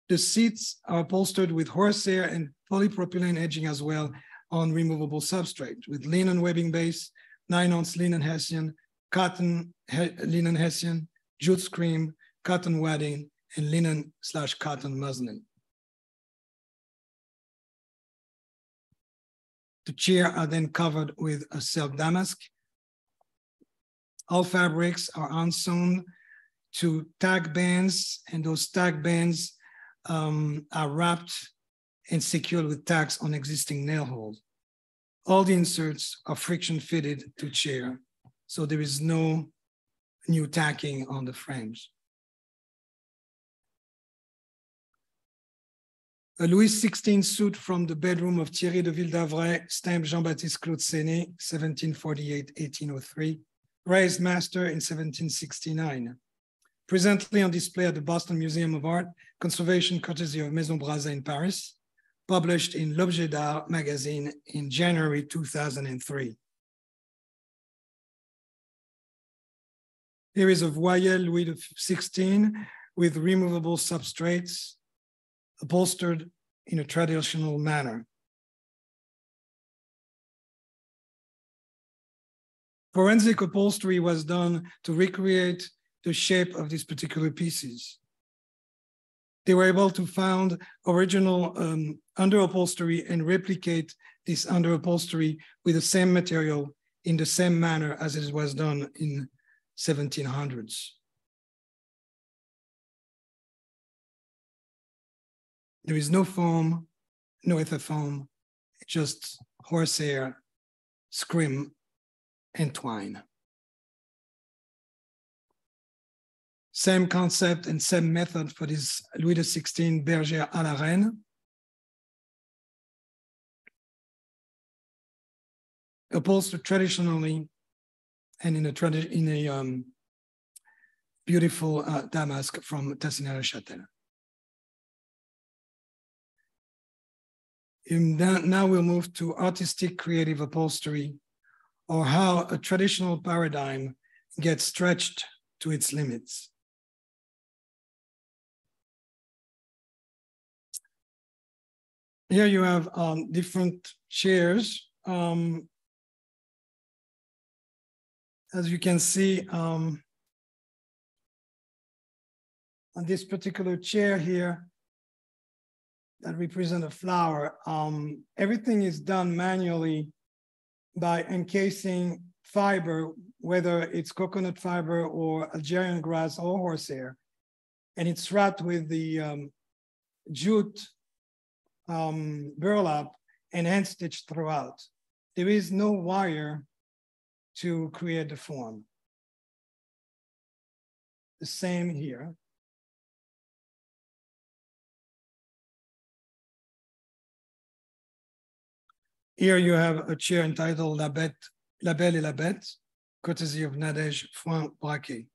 The seats are upholstered with horsehair and polypropylene edging as well on removable substrate with linen webbing base, nine ounce linen hessian, cotton he linen hessian, jute scrim, cotton wadding, and linen slash cotton muslin. The chair are then covered with a silk damask. All fabrics are unsewn to tag bands, and those tag bands um, are wrapped and secured with tacks on existing nail holes. All the inserts are friction fitted to chair, so there is no new tacking on the frames. A Louis XVI suit from the bedroom of Thierry de Ville d'Avray stamped Jean-Baptiste Claude Séné, 1748-1803, raised master in 1769. Presently on display at the Boston Museum of Art, conservation courtesy of Maison Brazza in Paris, published in L'Objet d'Art magazine in January 2003. Here is a Voyeuse Louis XVI with removable substrates upholstered in a traditional manner. Forensic upholstery was done to recreate the shape of these particular pieces. They were able to found original um, under upholstery and replicate this under upholstery with the same material in the same manner as it was done in 1700s. There is no foam, no ether foam, just horsehair, scrim, and twine. Same concept and same method for this Louis XVI Bergère à la Reine. Upholstered traditionally and in a, tradi in a um, beautiful uh, damask from Tassinari-Châtel. now we'll move to artistic creative upholstery or how a traditional paradigm gets stretched to its limits. Here you have um, different chairs. Um, as you can see, um, on this particular chair here, that represent a flower, um, everything is done manually by encasing fiber, whether it's coconut fiber or Algerian grass or horsehair. And it's wrapped with the um, jute um, burlap and hand stitched throughout. There is no wire to create the form. The same here. Here you have a chair entitled La, Bête, La Belle et la Bête, courtesy of Nadège Foin-Braquet.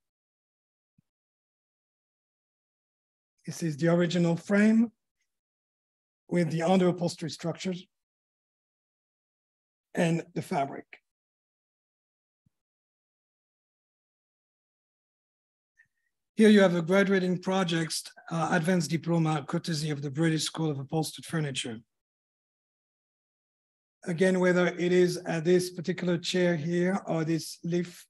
This is the original frame with the under upholstery structures and the fabric. Here you have a graduating projects uh, advanced diploma courtesy of the British School of Upholstered Furniture again, whether it is uh, this particular chair here or this leaf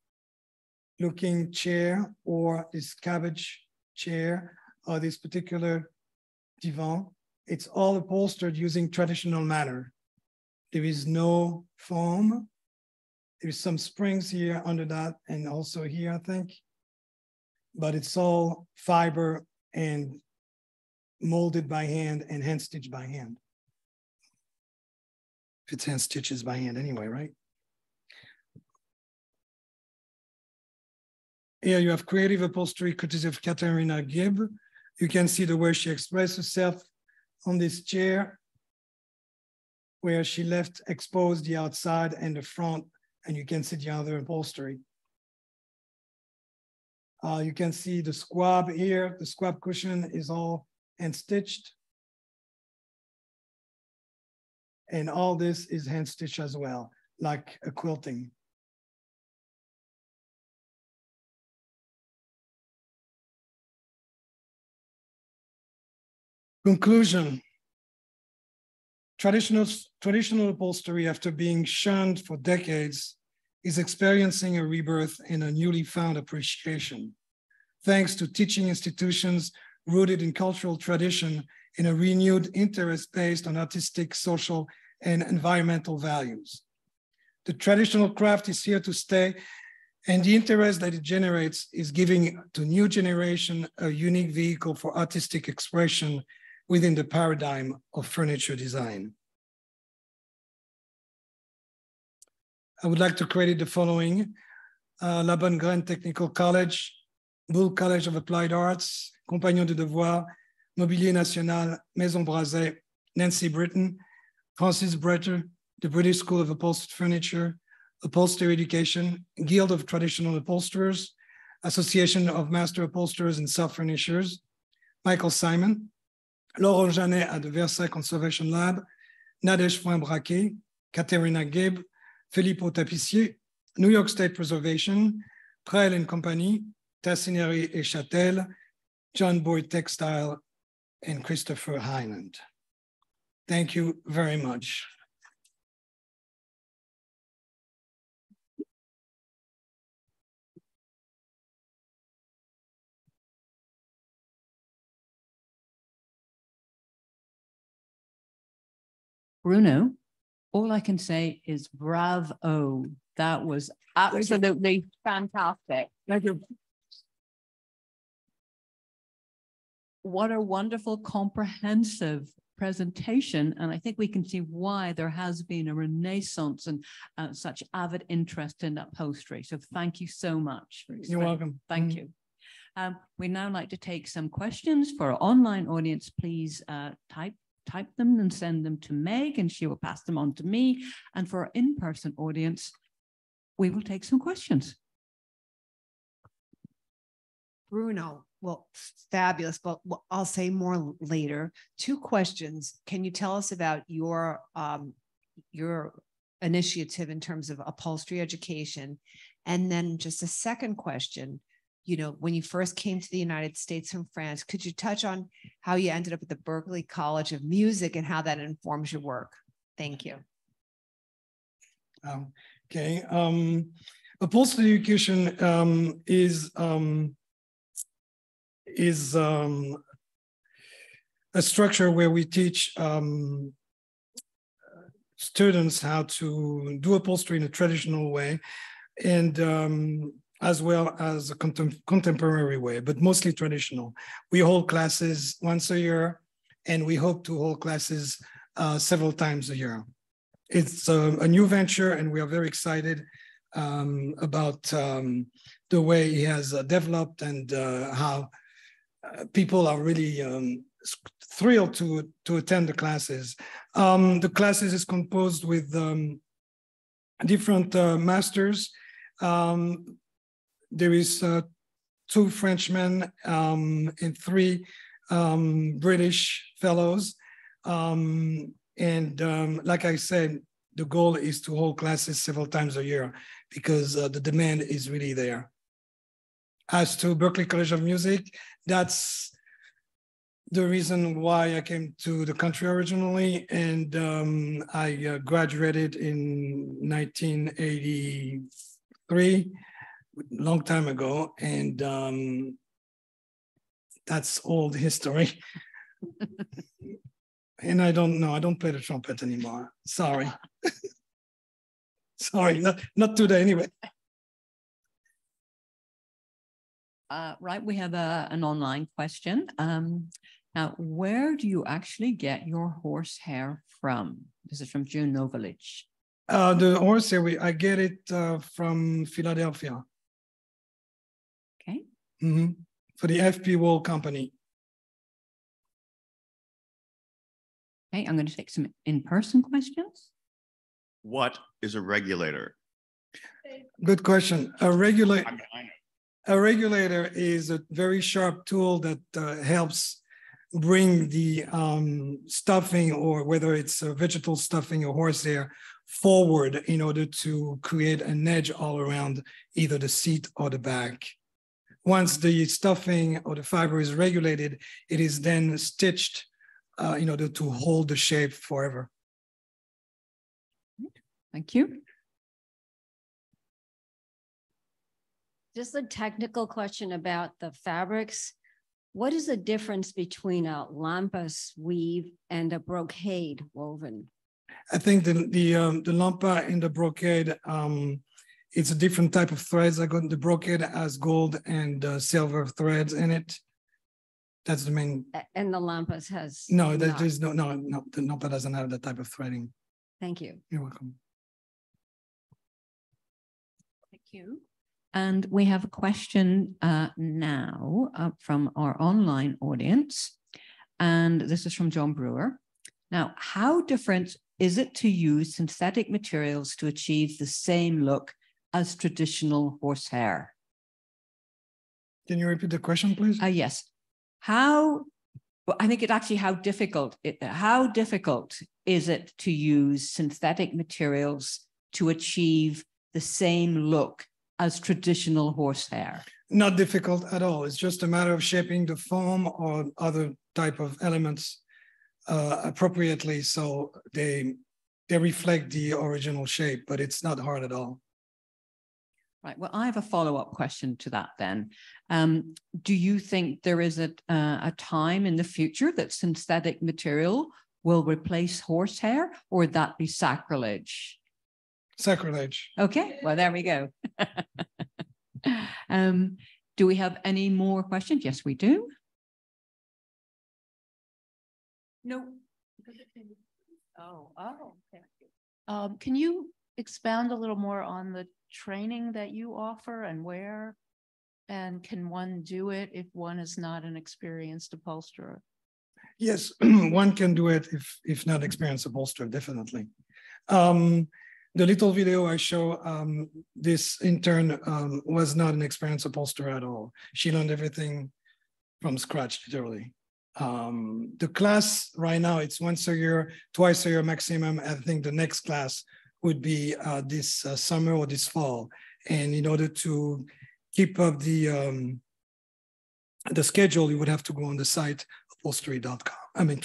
looking chair or this cabbage chair or this particular divan, it's all upholstered using traditional manner. There is no foam. There's some springs here under that and also here, I think. But it's all fiber and molded by hand and hand stitched by hand if it's hand stitches by hand anyway, right? Here you have creative upholstery courtesy of Katerina Gibb. You can see the way she expressed herself on this chair, where she left exposed the outside and the front, and you can see the other upholstery. Uh, you can see the squab here. The squab cushion is all hand stitched. And all this is hand stitched as well, like a quilting. Conclusion. Traditional, traditional upholstery, after being shunned for decades, is experiencing a rebirth in a newly found appreciation, thanks to teaching institutions rooted in cultural tradition in a renewed interest based on artistic, social, and environmental values. The traditional craft is here to stay, and the interest that it generates is giving to new generation a unique vehicle for artistic expression within the paradigm of furniture design. I would like to credit the following. Uh, La Bonne Technical College, Boulle College of Applied Arts, Compagnon de Devoir, Mobilier National, Maison Brazet, Nancy Britton, Francis Bretter, the British School of Upholstered Furniture, Upholstery Education, Guild of Traditional Upholsterers, Association of Master Upholsterers and Soft Furnishers, Michael Simon, Laurent Janet at the Versailles Conservation Lab, Nadège Foin-Braquet, Katerina Gibb, Filippo Tapissier, New York State Preservation, Prel and Company, Tassineri et Châtel, John Boyd Textile, and Christopher Highland. Thank you very much. Bruno, all I can say is bravo. That was absolutely fantastic. Thank you. What a wonderful, comprehensive presentation. And I think we can see why there has been a renaissance and uh, such avid interest in upholstery. So thank you so much. You're welcome. Thank Mhm. you. Um, we'd now like to take some questions for our online audience. Please uh, type type them and send them to Meg, and she will pass them on to me. And for our in-person audience, we will take some questions. Bruno, well, fabulous, but I'll say more later. Two questions. Can you tell us about your um your initiative in terms of upholstery education? And then just a second question, you know, when you first came to the United States from France, could you touch on how you ended up at the Berklee College of Music and how that informs your work? Thank you. Um, okay. Um, upholstery education um, is um, is um, a structure where we teach um, students how to do upholstery in a traditional way, and as well as a contem- contemporary way, but mostly traditional. We hold classes once a year, and we hope to hold classes uh, several times a year it's a, a new venture and we are very excited um, about um, the way he has uh, developed and uh, how uh, people are really um, thrilled to to attend the classes. Um, the classes is composed with um, different uh, masters. Um, there is uh, two Frenchmen um, and three um, British fellows. Um, and um, like I said, the goal is to hold classes several times a year because uh, the demand is really there. As to Berklee College of Music, that's the reason why I came to the country originally. And um, I uh, graduated in 1983, long time ago. And um, that's old history. *laughs* and I don't know. I don't play the trumpet anymore. Sorry. *laughs* Sorry, not not today anyway. Uh, right, we have a, an online question. Um, now, where do you actually get your horsehair from? This is from June Novalich. Uh, the horse here, we, I get it uh, from Philadelphia Okay. Mhm. for the FP Woll Company. Okay, I'm going to take some in-person questions. What is a regulator? Good question. A regular I mean, I a regulator is a very sharp tool that uh, helps bring the um, stuffing or whether it's a vegetal stuffing or horsehair forward in order to create an edge all around either the seat or the back. Once the stuffing or the fiber is regulated, it is then stitched uh, in order to hold the shape forever. Thank you. Just a technical question about the fabrics. What is the difference between a lampas weave and a brocade woven? I think the the um, the lampa and the brocade, um, it's a different type of threads. I got the brocade has gold and uh, silver threads in it. That's the main. And the lampas has. No, there- not. there's no no no. The lampa doesn't have that type of threading. Thank you. You're welcome. Thank you. And we have a question uh, now uh, from our online audience. And this is from John Brewer. Now, how different is it to use synthetic materials to achieve the same look as traditional horsehair? Can you repeat the question, please? Uh, yes. How, well, I think it actually how difficult, it, how difficult is it to use synthetic materials to achieve the same look as traditional horsehair? Not difficult at all. It's just a matter of shaping the foam or other type of elements uh, appropriately so they they reflect the original shape, but it's not hard at all. Right. Well, I have a follow-up question to that then. Um, do you think there is a, uh, a time in the future that synthetic material will replace horsehair or would that be sacrilege? Sacrilege. Okay, well, there we go. *laughs* um, do we have any more questions? Yes, we do. No. Oh, oh, okay. Um, can you expound a little more on the training that you offer and where? And can one do it if one is not an experienced upholsterer? Yes, *clears throat* one can do it if if not experienced upholsterer, definitely. Um, the little video I show, um, this intern um, was not an experienced upholsterer at all. She learned everything from scratch, literally. Um, the class right now, it's once a year, twice a year maximum. I think the next class would be uh, this uh, summer or this fall. And in order to keep up the um, the schedule, you would have to go on the site upholstery.com. I mean,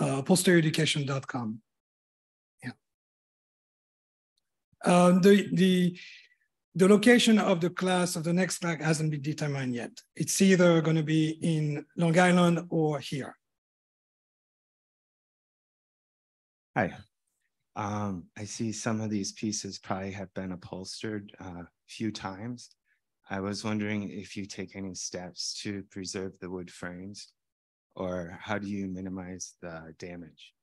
uh, upholsteryeducation.com. Yeah. Uh, the the the location of the class of the next class hasn't been determined yet. It's either going to be in Long Island or here. Hi. Um, I see some of these pieces probably have been upholstered uh, a few times. I was wondering if you take any steps to preserve the wood frames or how do you minimize the damage?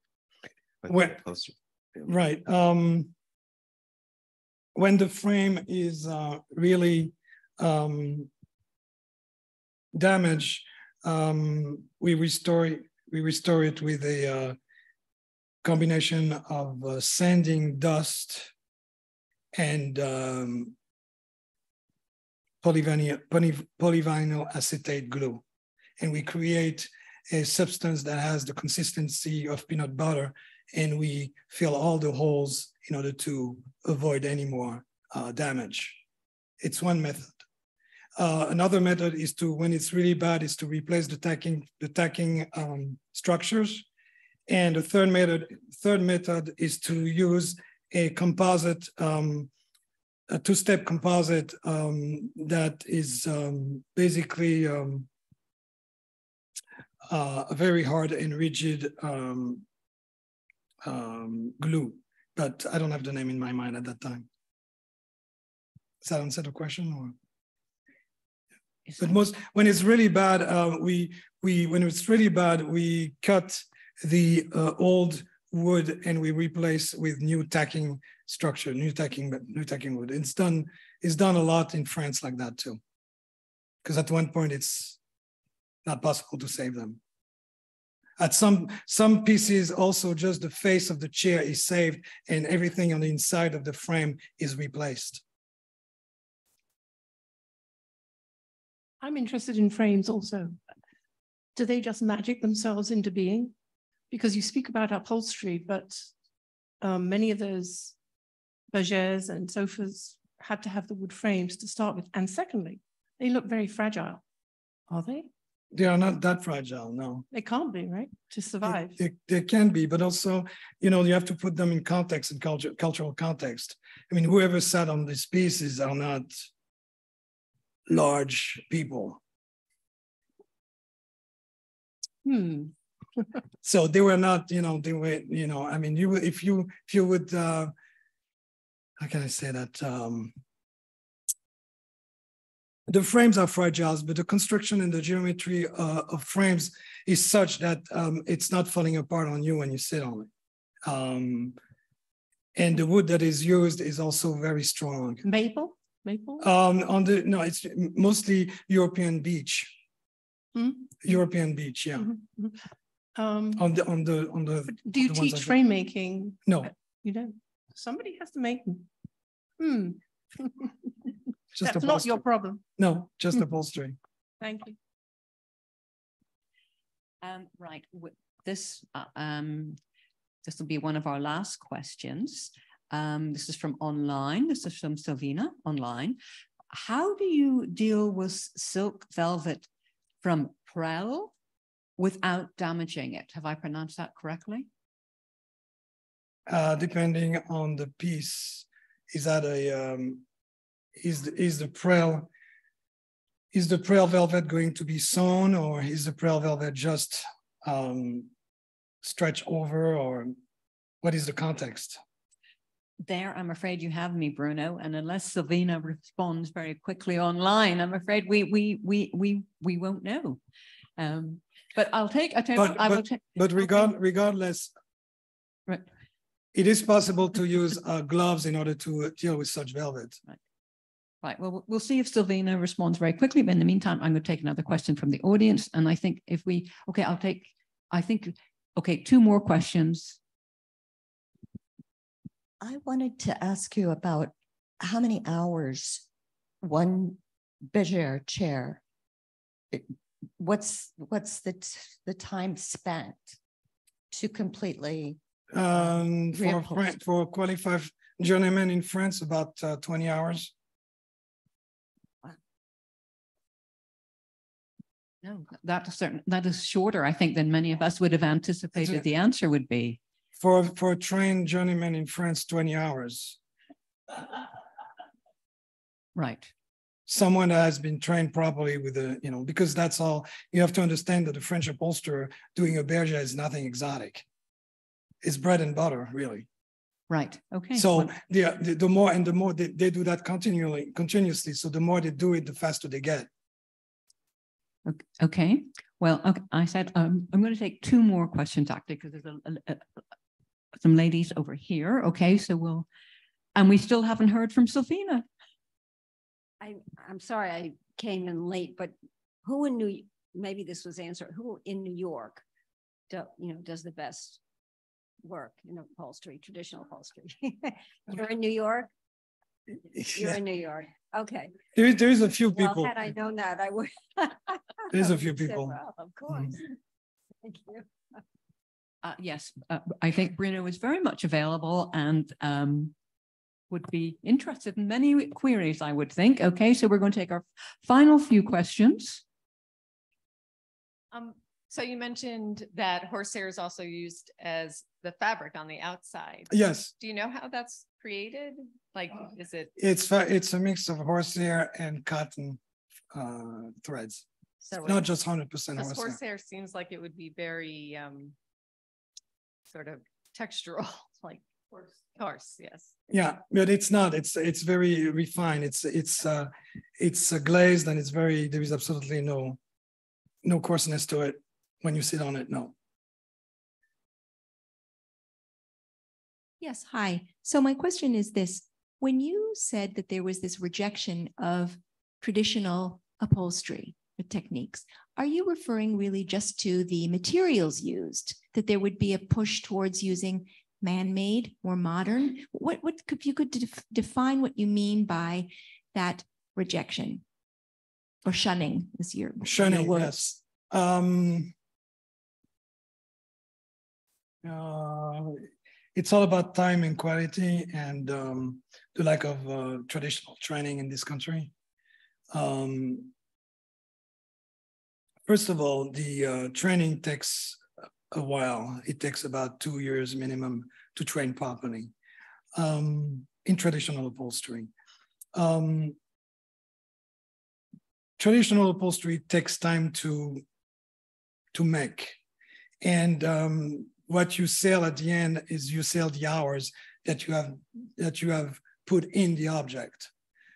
with the Right. Um, when the frame is uh, really um, damaged, um, we restore it, we restore it with a uh, combination of uh, sanding dust and um, polyvinyl, poly- polyvinyl acetate glue. And we create a substance that has the consistency of peanut butter and we fill all the holes in order to avoid any more uh, damage. It's one method. Uh, another method is to, when it's really bad, is to replace the tacking, the tacking um, structures. And the third method, third method is to use a composite, um, a two-step composite um, that is um, basically um, uh, a very hard and rigid um, um, glue, but I don't have the name in my mind at that time. Does that answer the question or? But most, when it's really bad, uh, we, we, when it's really bad, we cut the uh, old wood and we replace with new tacking structure, new tacking, but new tacking wood. It's done, it's done a lot in France like that too. Because at one point it's not possible to save them. At some, some pieces also just the face of the chair is saved and everything on the inside of the frame is replaced. I'm interested in frames also. Do they just magic themselves into being? Because you speak about upholstery, but um, many of those bergères and sofas had to have the wood frames to start with. And secondly, they look very fragile. Are they? They are not that fragile, no. They can't be, right? To They- survive. They, they can be, but also, you know, you have to put them in context and culture, cultural context. I mean, whoever sat on these pieces are not large people. Hmm. So they were not, you know, they were, you know, I mean, you, would- if you, if you would, uh, how can I say that? Um, the frames are fragile, but the construction and the geometry uh, of frames is such that um, it's not falling apart on you when you sit on it. Um, and the wood that is used is also very strong. Maple? Maple? Um, on the, no, it's mostly European beech. Hmm? European beech, yeah. Mhm, mhm. Um, On the, on the, on the, do you the teach frame making? no, You don't? Somebody has to make them. Hmm. just That's not your problem. No, just Hmm. upholstery. Thank you. Um, right, this, uh, um, this will be one of our last questions. Um, this is from online. This is from Sylvina online. How do you deal with silk velvet from Prelle without damaging it? Have I pronounced that correctly? Uh, depending on the piece, is that a, um, is, the is the Prelle, is the Prelle velvet going to be sewn or is the Prelle velvet just, um, stretch over or what is the context? There, I'm afraid you have me, Bruno, and unless Sylvina responds very quickly online, I'm afraid we, we, we, we, we won't know. Um, but I'll take, I tell you But- I will but- take. But regard, regardless, Right. it is possible to use uh, gloves in order to uh, deal with such velvet. Right, well, we'll- we'll see if Sylvina responds very quickly, but in the meantime, I'm going to take another question from the audience, and I think if we, okay, I'll take, I think, okay, two more questions. I wanted to ask you about how many hours one Bergère chair. It- What's, what's the, t- the time spent to completely, Um, for, Reupholster. Fran- for qualified journeyman in France, about uh, twenty hours. No, that is certain, that is shorter, I think, than many of us would have anticipated it. the answer would be. For, for a trained journeyman in France, twenty hours. Right, Someone that has been trained properly with the, you know, because that's all, you have to understand that the French upholsterer doing a bergère is nothing exotic. It's bread and butter, really. right, okay. So the, the, the more and the more they, they do that continually, continuously. So the more they do it, the faster they get. ok- Okay, well, okay, I said, um, I'm going to take two more questions actually, because there's a, a- a- some ladies over here, okay, so we'll, and we still haven't heard from Sylvina. I, I'm sorry I came in late, but who in New, maybe this was answered, who in New York do, you know, does the best work in upholstery, traditional upholstery? *laughs* You're in New York? You're Yeah. in New York. Okay. There, there is a few Well, people. had I known that, I would. *laughs* There's a few would've people. "Well, Of course. *laughs* Thank you. Uh, yes, uh, I think Bruno is very much available and um, would be interested in many queries, I would think. Okay, so we're going to take our final few questions. Um, so you mentioned that horsehair is also used as the fabric on the outside. Yes, Do you know how that's created? Like, is it, it's, it's a mix of horsehair and cotton uh, threads, So not just hundred percent because horsehair. horsehair seems like it would be very, um, sort of textural, *laughs* like horse, horse, yes. Yeah, but it's not, it's, it's very refined. It's, it's, uh, it's uh, glazed and it's very, there is absolutely no, no coarseness to it when you sit on it, no. Yes, hi. So my question is this, when you said that there was this rejection of traditional upholstery techniques, are you referring really just to the materials used? That there would be a push towards using man-made or modern? What, what, if you could def- define what you mean by that rejection? Or shunning is your. your Shunning, word. yes. Um. uh, It's all about time and quality and um, the lack of uh, traditional training in this country. Um, First of all, the uh, training takes a while. It takes about two years minimum to train properly um, in traditional upholstery. Um, traditional upholstery takes time to to make, and um, what you sell at the end is you sell the hours that you have that you have put in the object.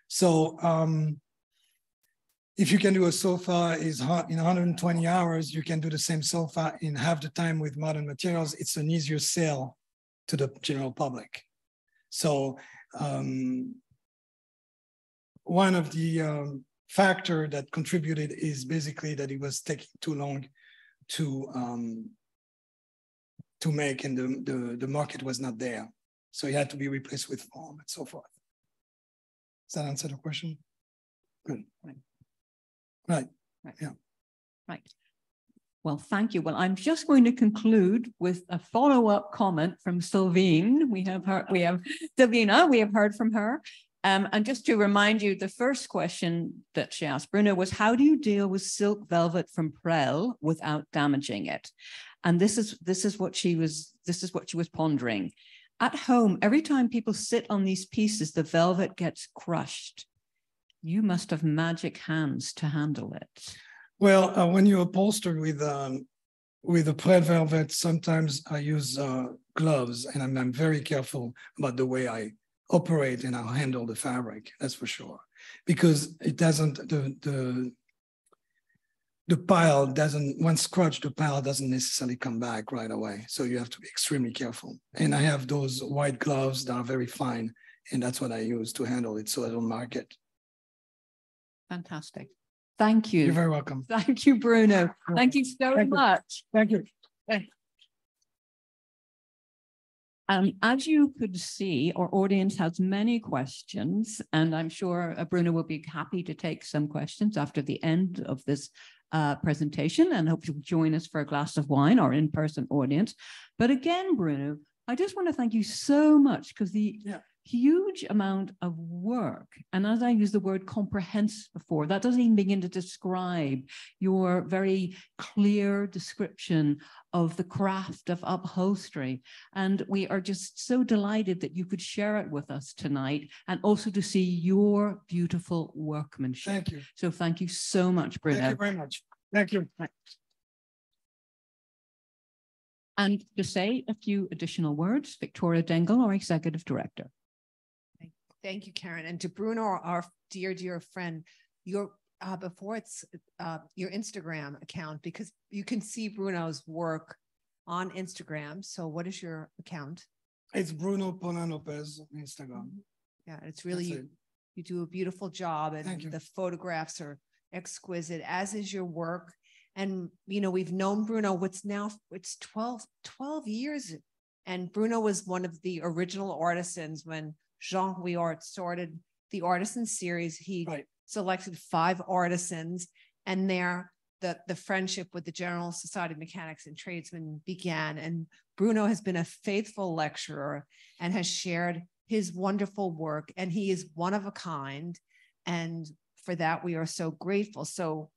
So um, if you can do a sofa is in 120 hours, you can do the same sofa in half the time with modern materials. It's an easier sale to the general public. So um, one of the um, factor that contributed is basically that it was taking too long to um, to make and the, the, the market was not there. So it had to be replaced with foam and so forth. Does that answer the question? Good. Right. Right. Yeah. Right. Well, thank you. Well, I'm just going to conclude with a follow-up comment from Sylvine. We have heard, we have Sylvina, we have heard from her. Um, and just to remind you, the first question that she asked Bruno was, how do you deal with silk velvet from Prelle without damaging it? And this is this is what she was this is what she was pondering. At home, every time people sit on these pieces, the velvet gets crushed you must have magic hands to handle it. Well, uh, when you upholster with um, with a plaid velvet, sometimes I use uh, gloves, and I'm, I'm, very careful about the way I operate and I handle the fabric. That's for sure, because it doesn't the the the pile doesn't once scratched the pile doesn't necessarily come back right away. So you have to be extremely careful. And I have those white gloves that are very fine, and that's what I use to handle it, so I don't mark it. Fantastic. Thank you. You're very welcome. Thank you, Bruno. Thank you so Thank you. much. Thank you. Um, as you could see, our audience has many questions, and I'm sure uh, Bruno will be happy to take some questions after the end of this uh, presentation and hope you'll join us for a glass of wine our in-person audience. But again, Bruno, I just want to thank you so much because the yeah huge amount of work. And as I used the word comprehensive before, that doesn't even begin to describe your very clear description of the craft of upholstery. And we are just so delighted that you could share it with us tonight and also to see your beautiful workmanship. Thank you. So thank you so much, Bruno. Thank you very much. Thank you. And to say a few additional words, Victoria Dingle, our Executive Director. Thank you, Karen. And to Bruno, our dear, dear friend, your uh, before it's uh, your Instagram account, because you can see Bruno's work on Instagram. So what is your account? It's Bruno Paulin Lopez on Instagram. Yeah, it's really, you, it. you do a beautiful job and the photographs are exquisite, as is your work. And, you know, we've known Bruno, what's now, it's 12, 12 years. And Bruno was one of the original artisans when Jean Huart started the artisan series. He Right. selected five artisans and there the, the friendship with the General Society of Mechanics and Tradesmen began. And Bruno has been a faithful lecturer and has shared his wonderful work. And he is one of a kind. And for that, we are so grateful. So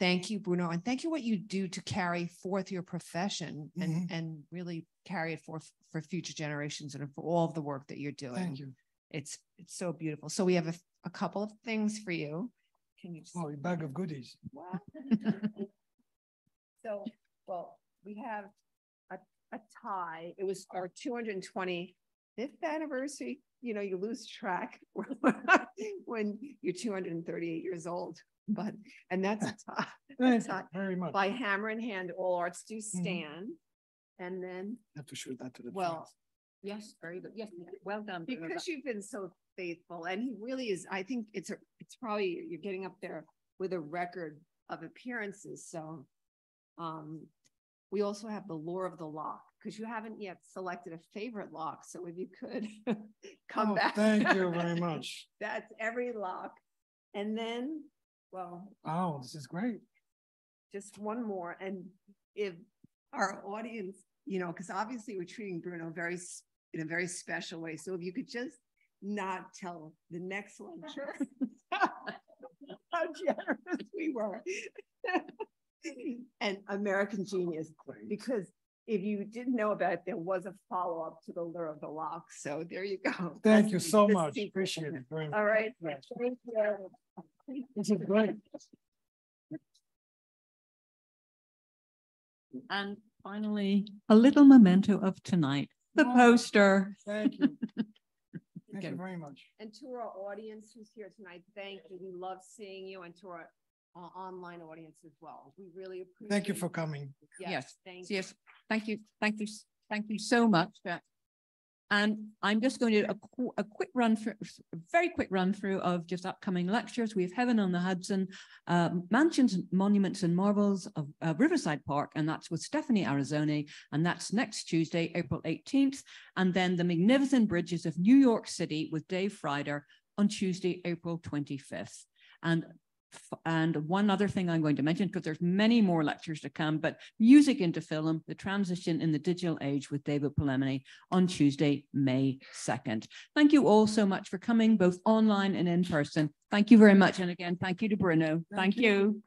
thank you, Bruno. And thank you what you do to carry forth your profession and, mm-hmm. and really carry it forth for future generations and for all of the work that you're doing. Thank you. It's it's so beautiful. So we have a, a couple of things for you. Can you just Oh, a bag of goodies. Wow. *laughs* so, well, we have a, a tie. It was our 225th anniversary. You know, you lose track *laughs* when you're 238 years old. But and that's *laughs* a tie. A tie very much. by Hammer and Hand. All arts do mm-hmm. stand. And then, have to shoot that to the. well, Yes, very good. Yes, well done. Because you've been so faithful and he really is i think it's a it's probably you're getting up there with a record of appearances so um we also have the Lure of the Lock because you haven't yet selected a favorite lock so if you could *laughs* come Oh, back Thank you *laughs* very much. that's every lock and then well oh this is great. just one more and if our audience you know because obviously we're treating bruno very in a very special way so if you could just not tell the next one *laughs* *laughs* how generous we were and American Genius, because if you didn't know about it, there was a follow-up to the Lure of the Lock. So there you go. Oh, thank That's you so much. sequel. Appreciate it very much. All right. Thank you. This is great. And finally, a little memento of tonight, the Wow. poster. Thank you. *laughs* Thank Okay. you very much. And to our audience who's here tonight, thank you. We love seeing you and to our uh, online audience as well. We really appreciate. Thank you for coming. Yes, Thank you. Yes, thank you, thank you, thank you so much. And I'm just going to do a, a quick run through, a very quick run through of just upcoming lectures. We have Heaven on the Hudson, uh, Mansions, Monuments and Marvels of uh, Riverside Park, and that's with Stephanie Azzarone, and that's next Tuesday, April 18th. And then the Magnificent Bridges of New York City with Dave Frieder on Tuesday, April 25th. And and one other thing I'm going to mention, because there's many more lectures to come, but music into film, the transition in the digital age with David Polemini on Tuesday, May 2nd. Thank you all so much for coming, both online and in person. Thank you very much. And again, thank you to Bruno. Thank you.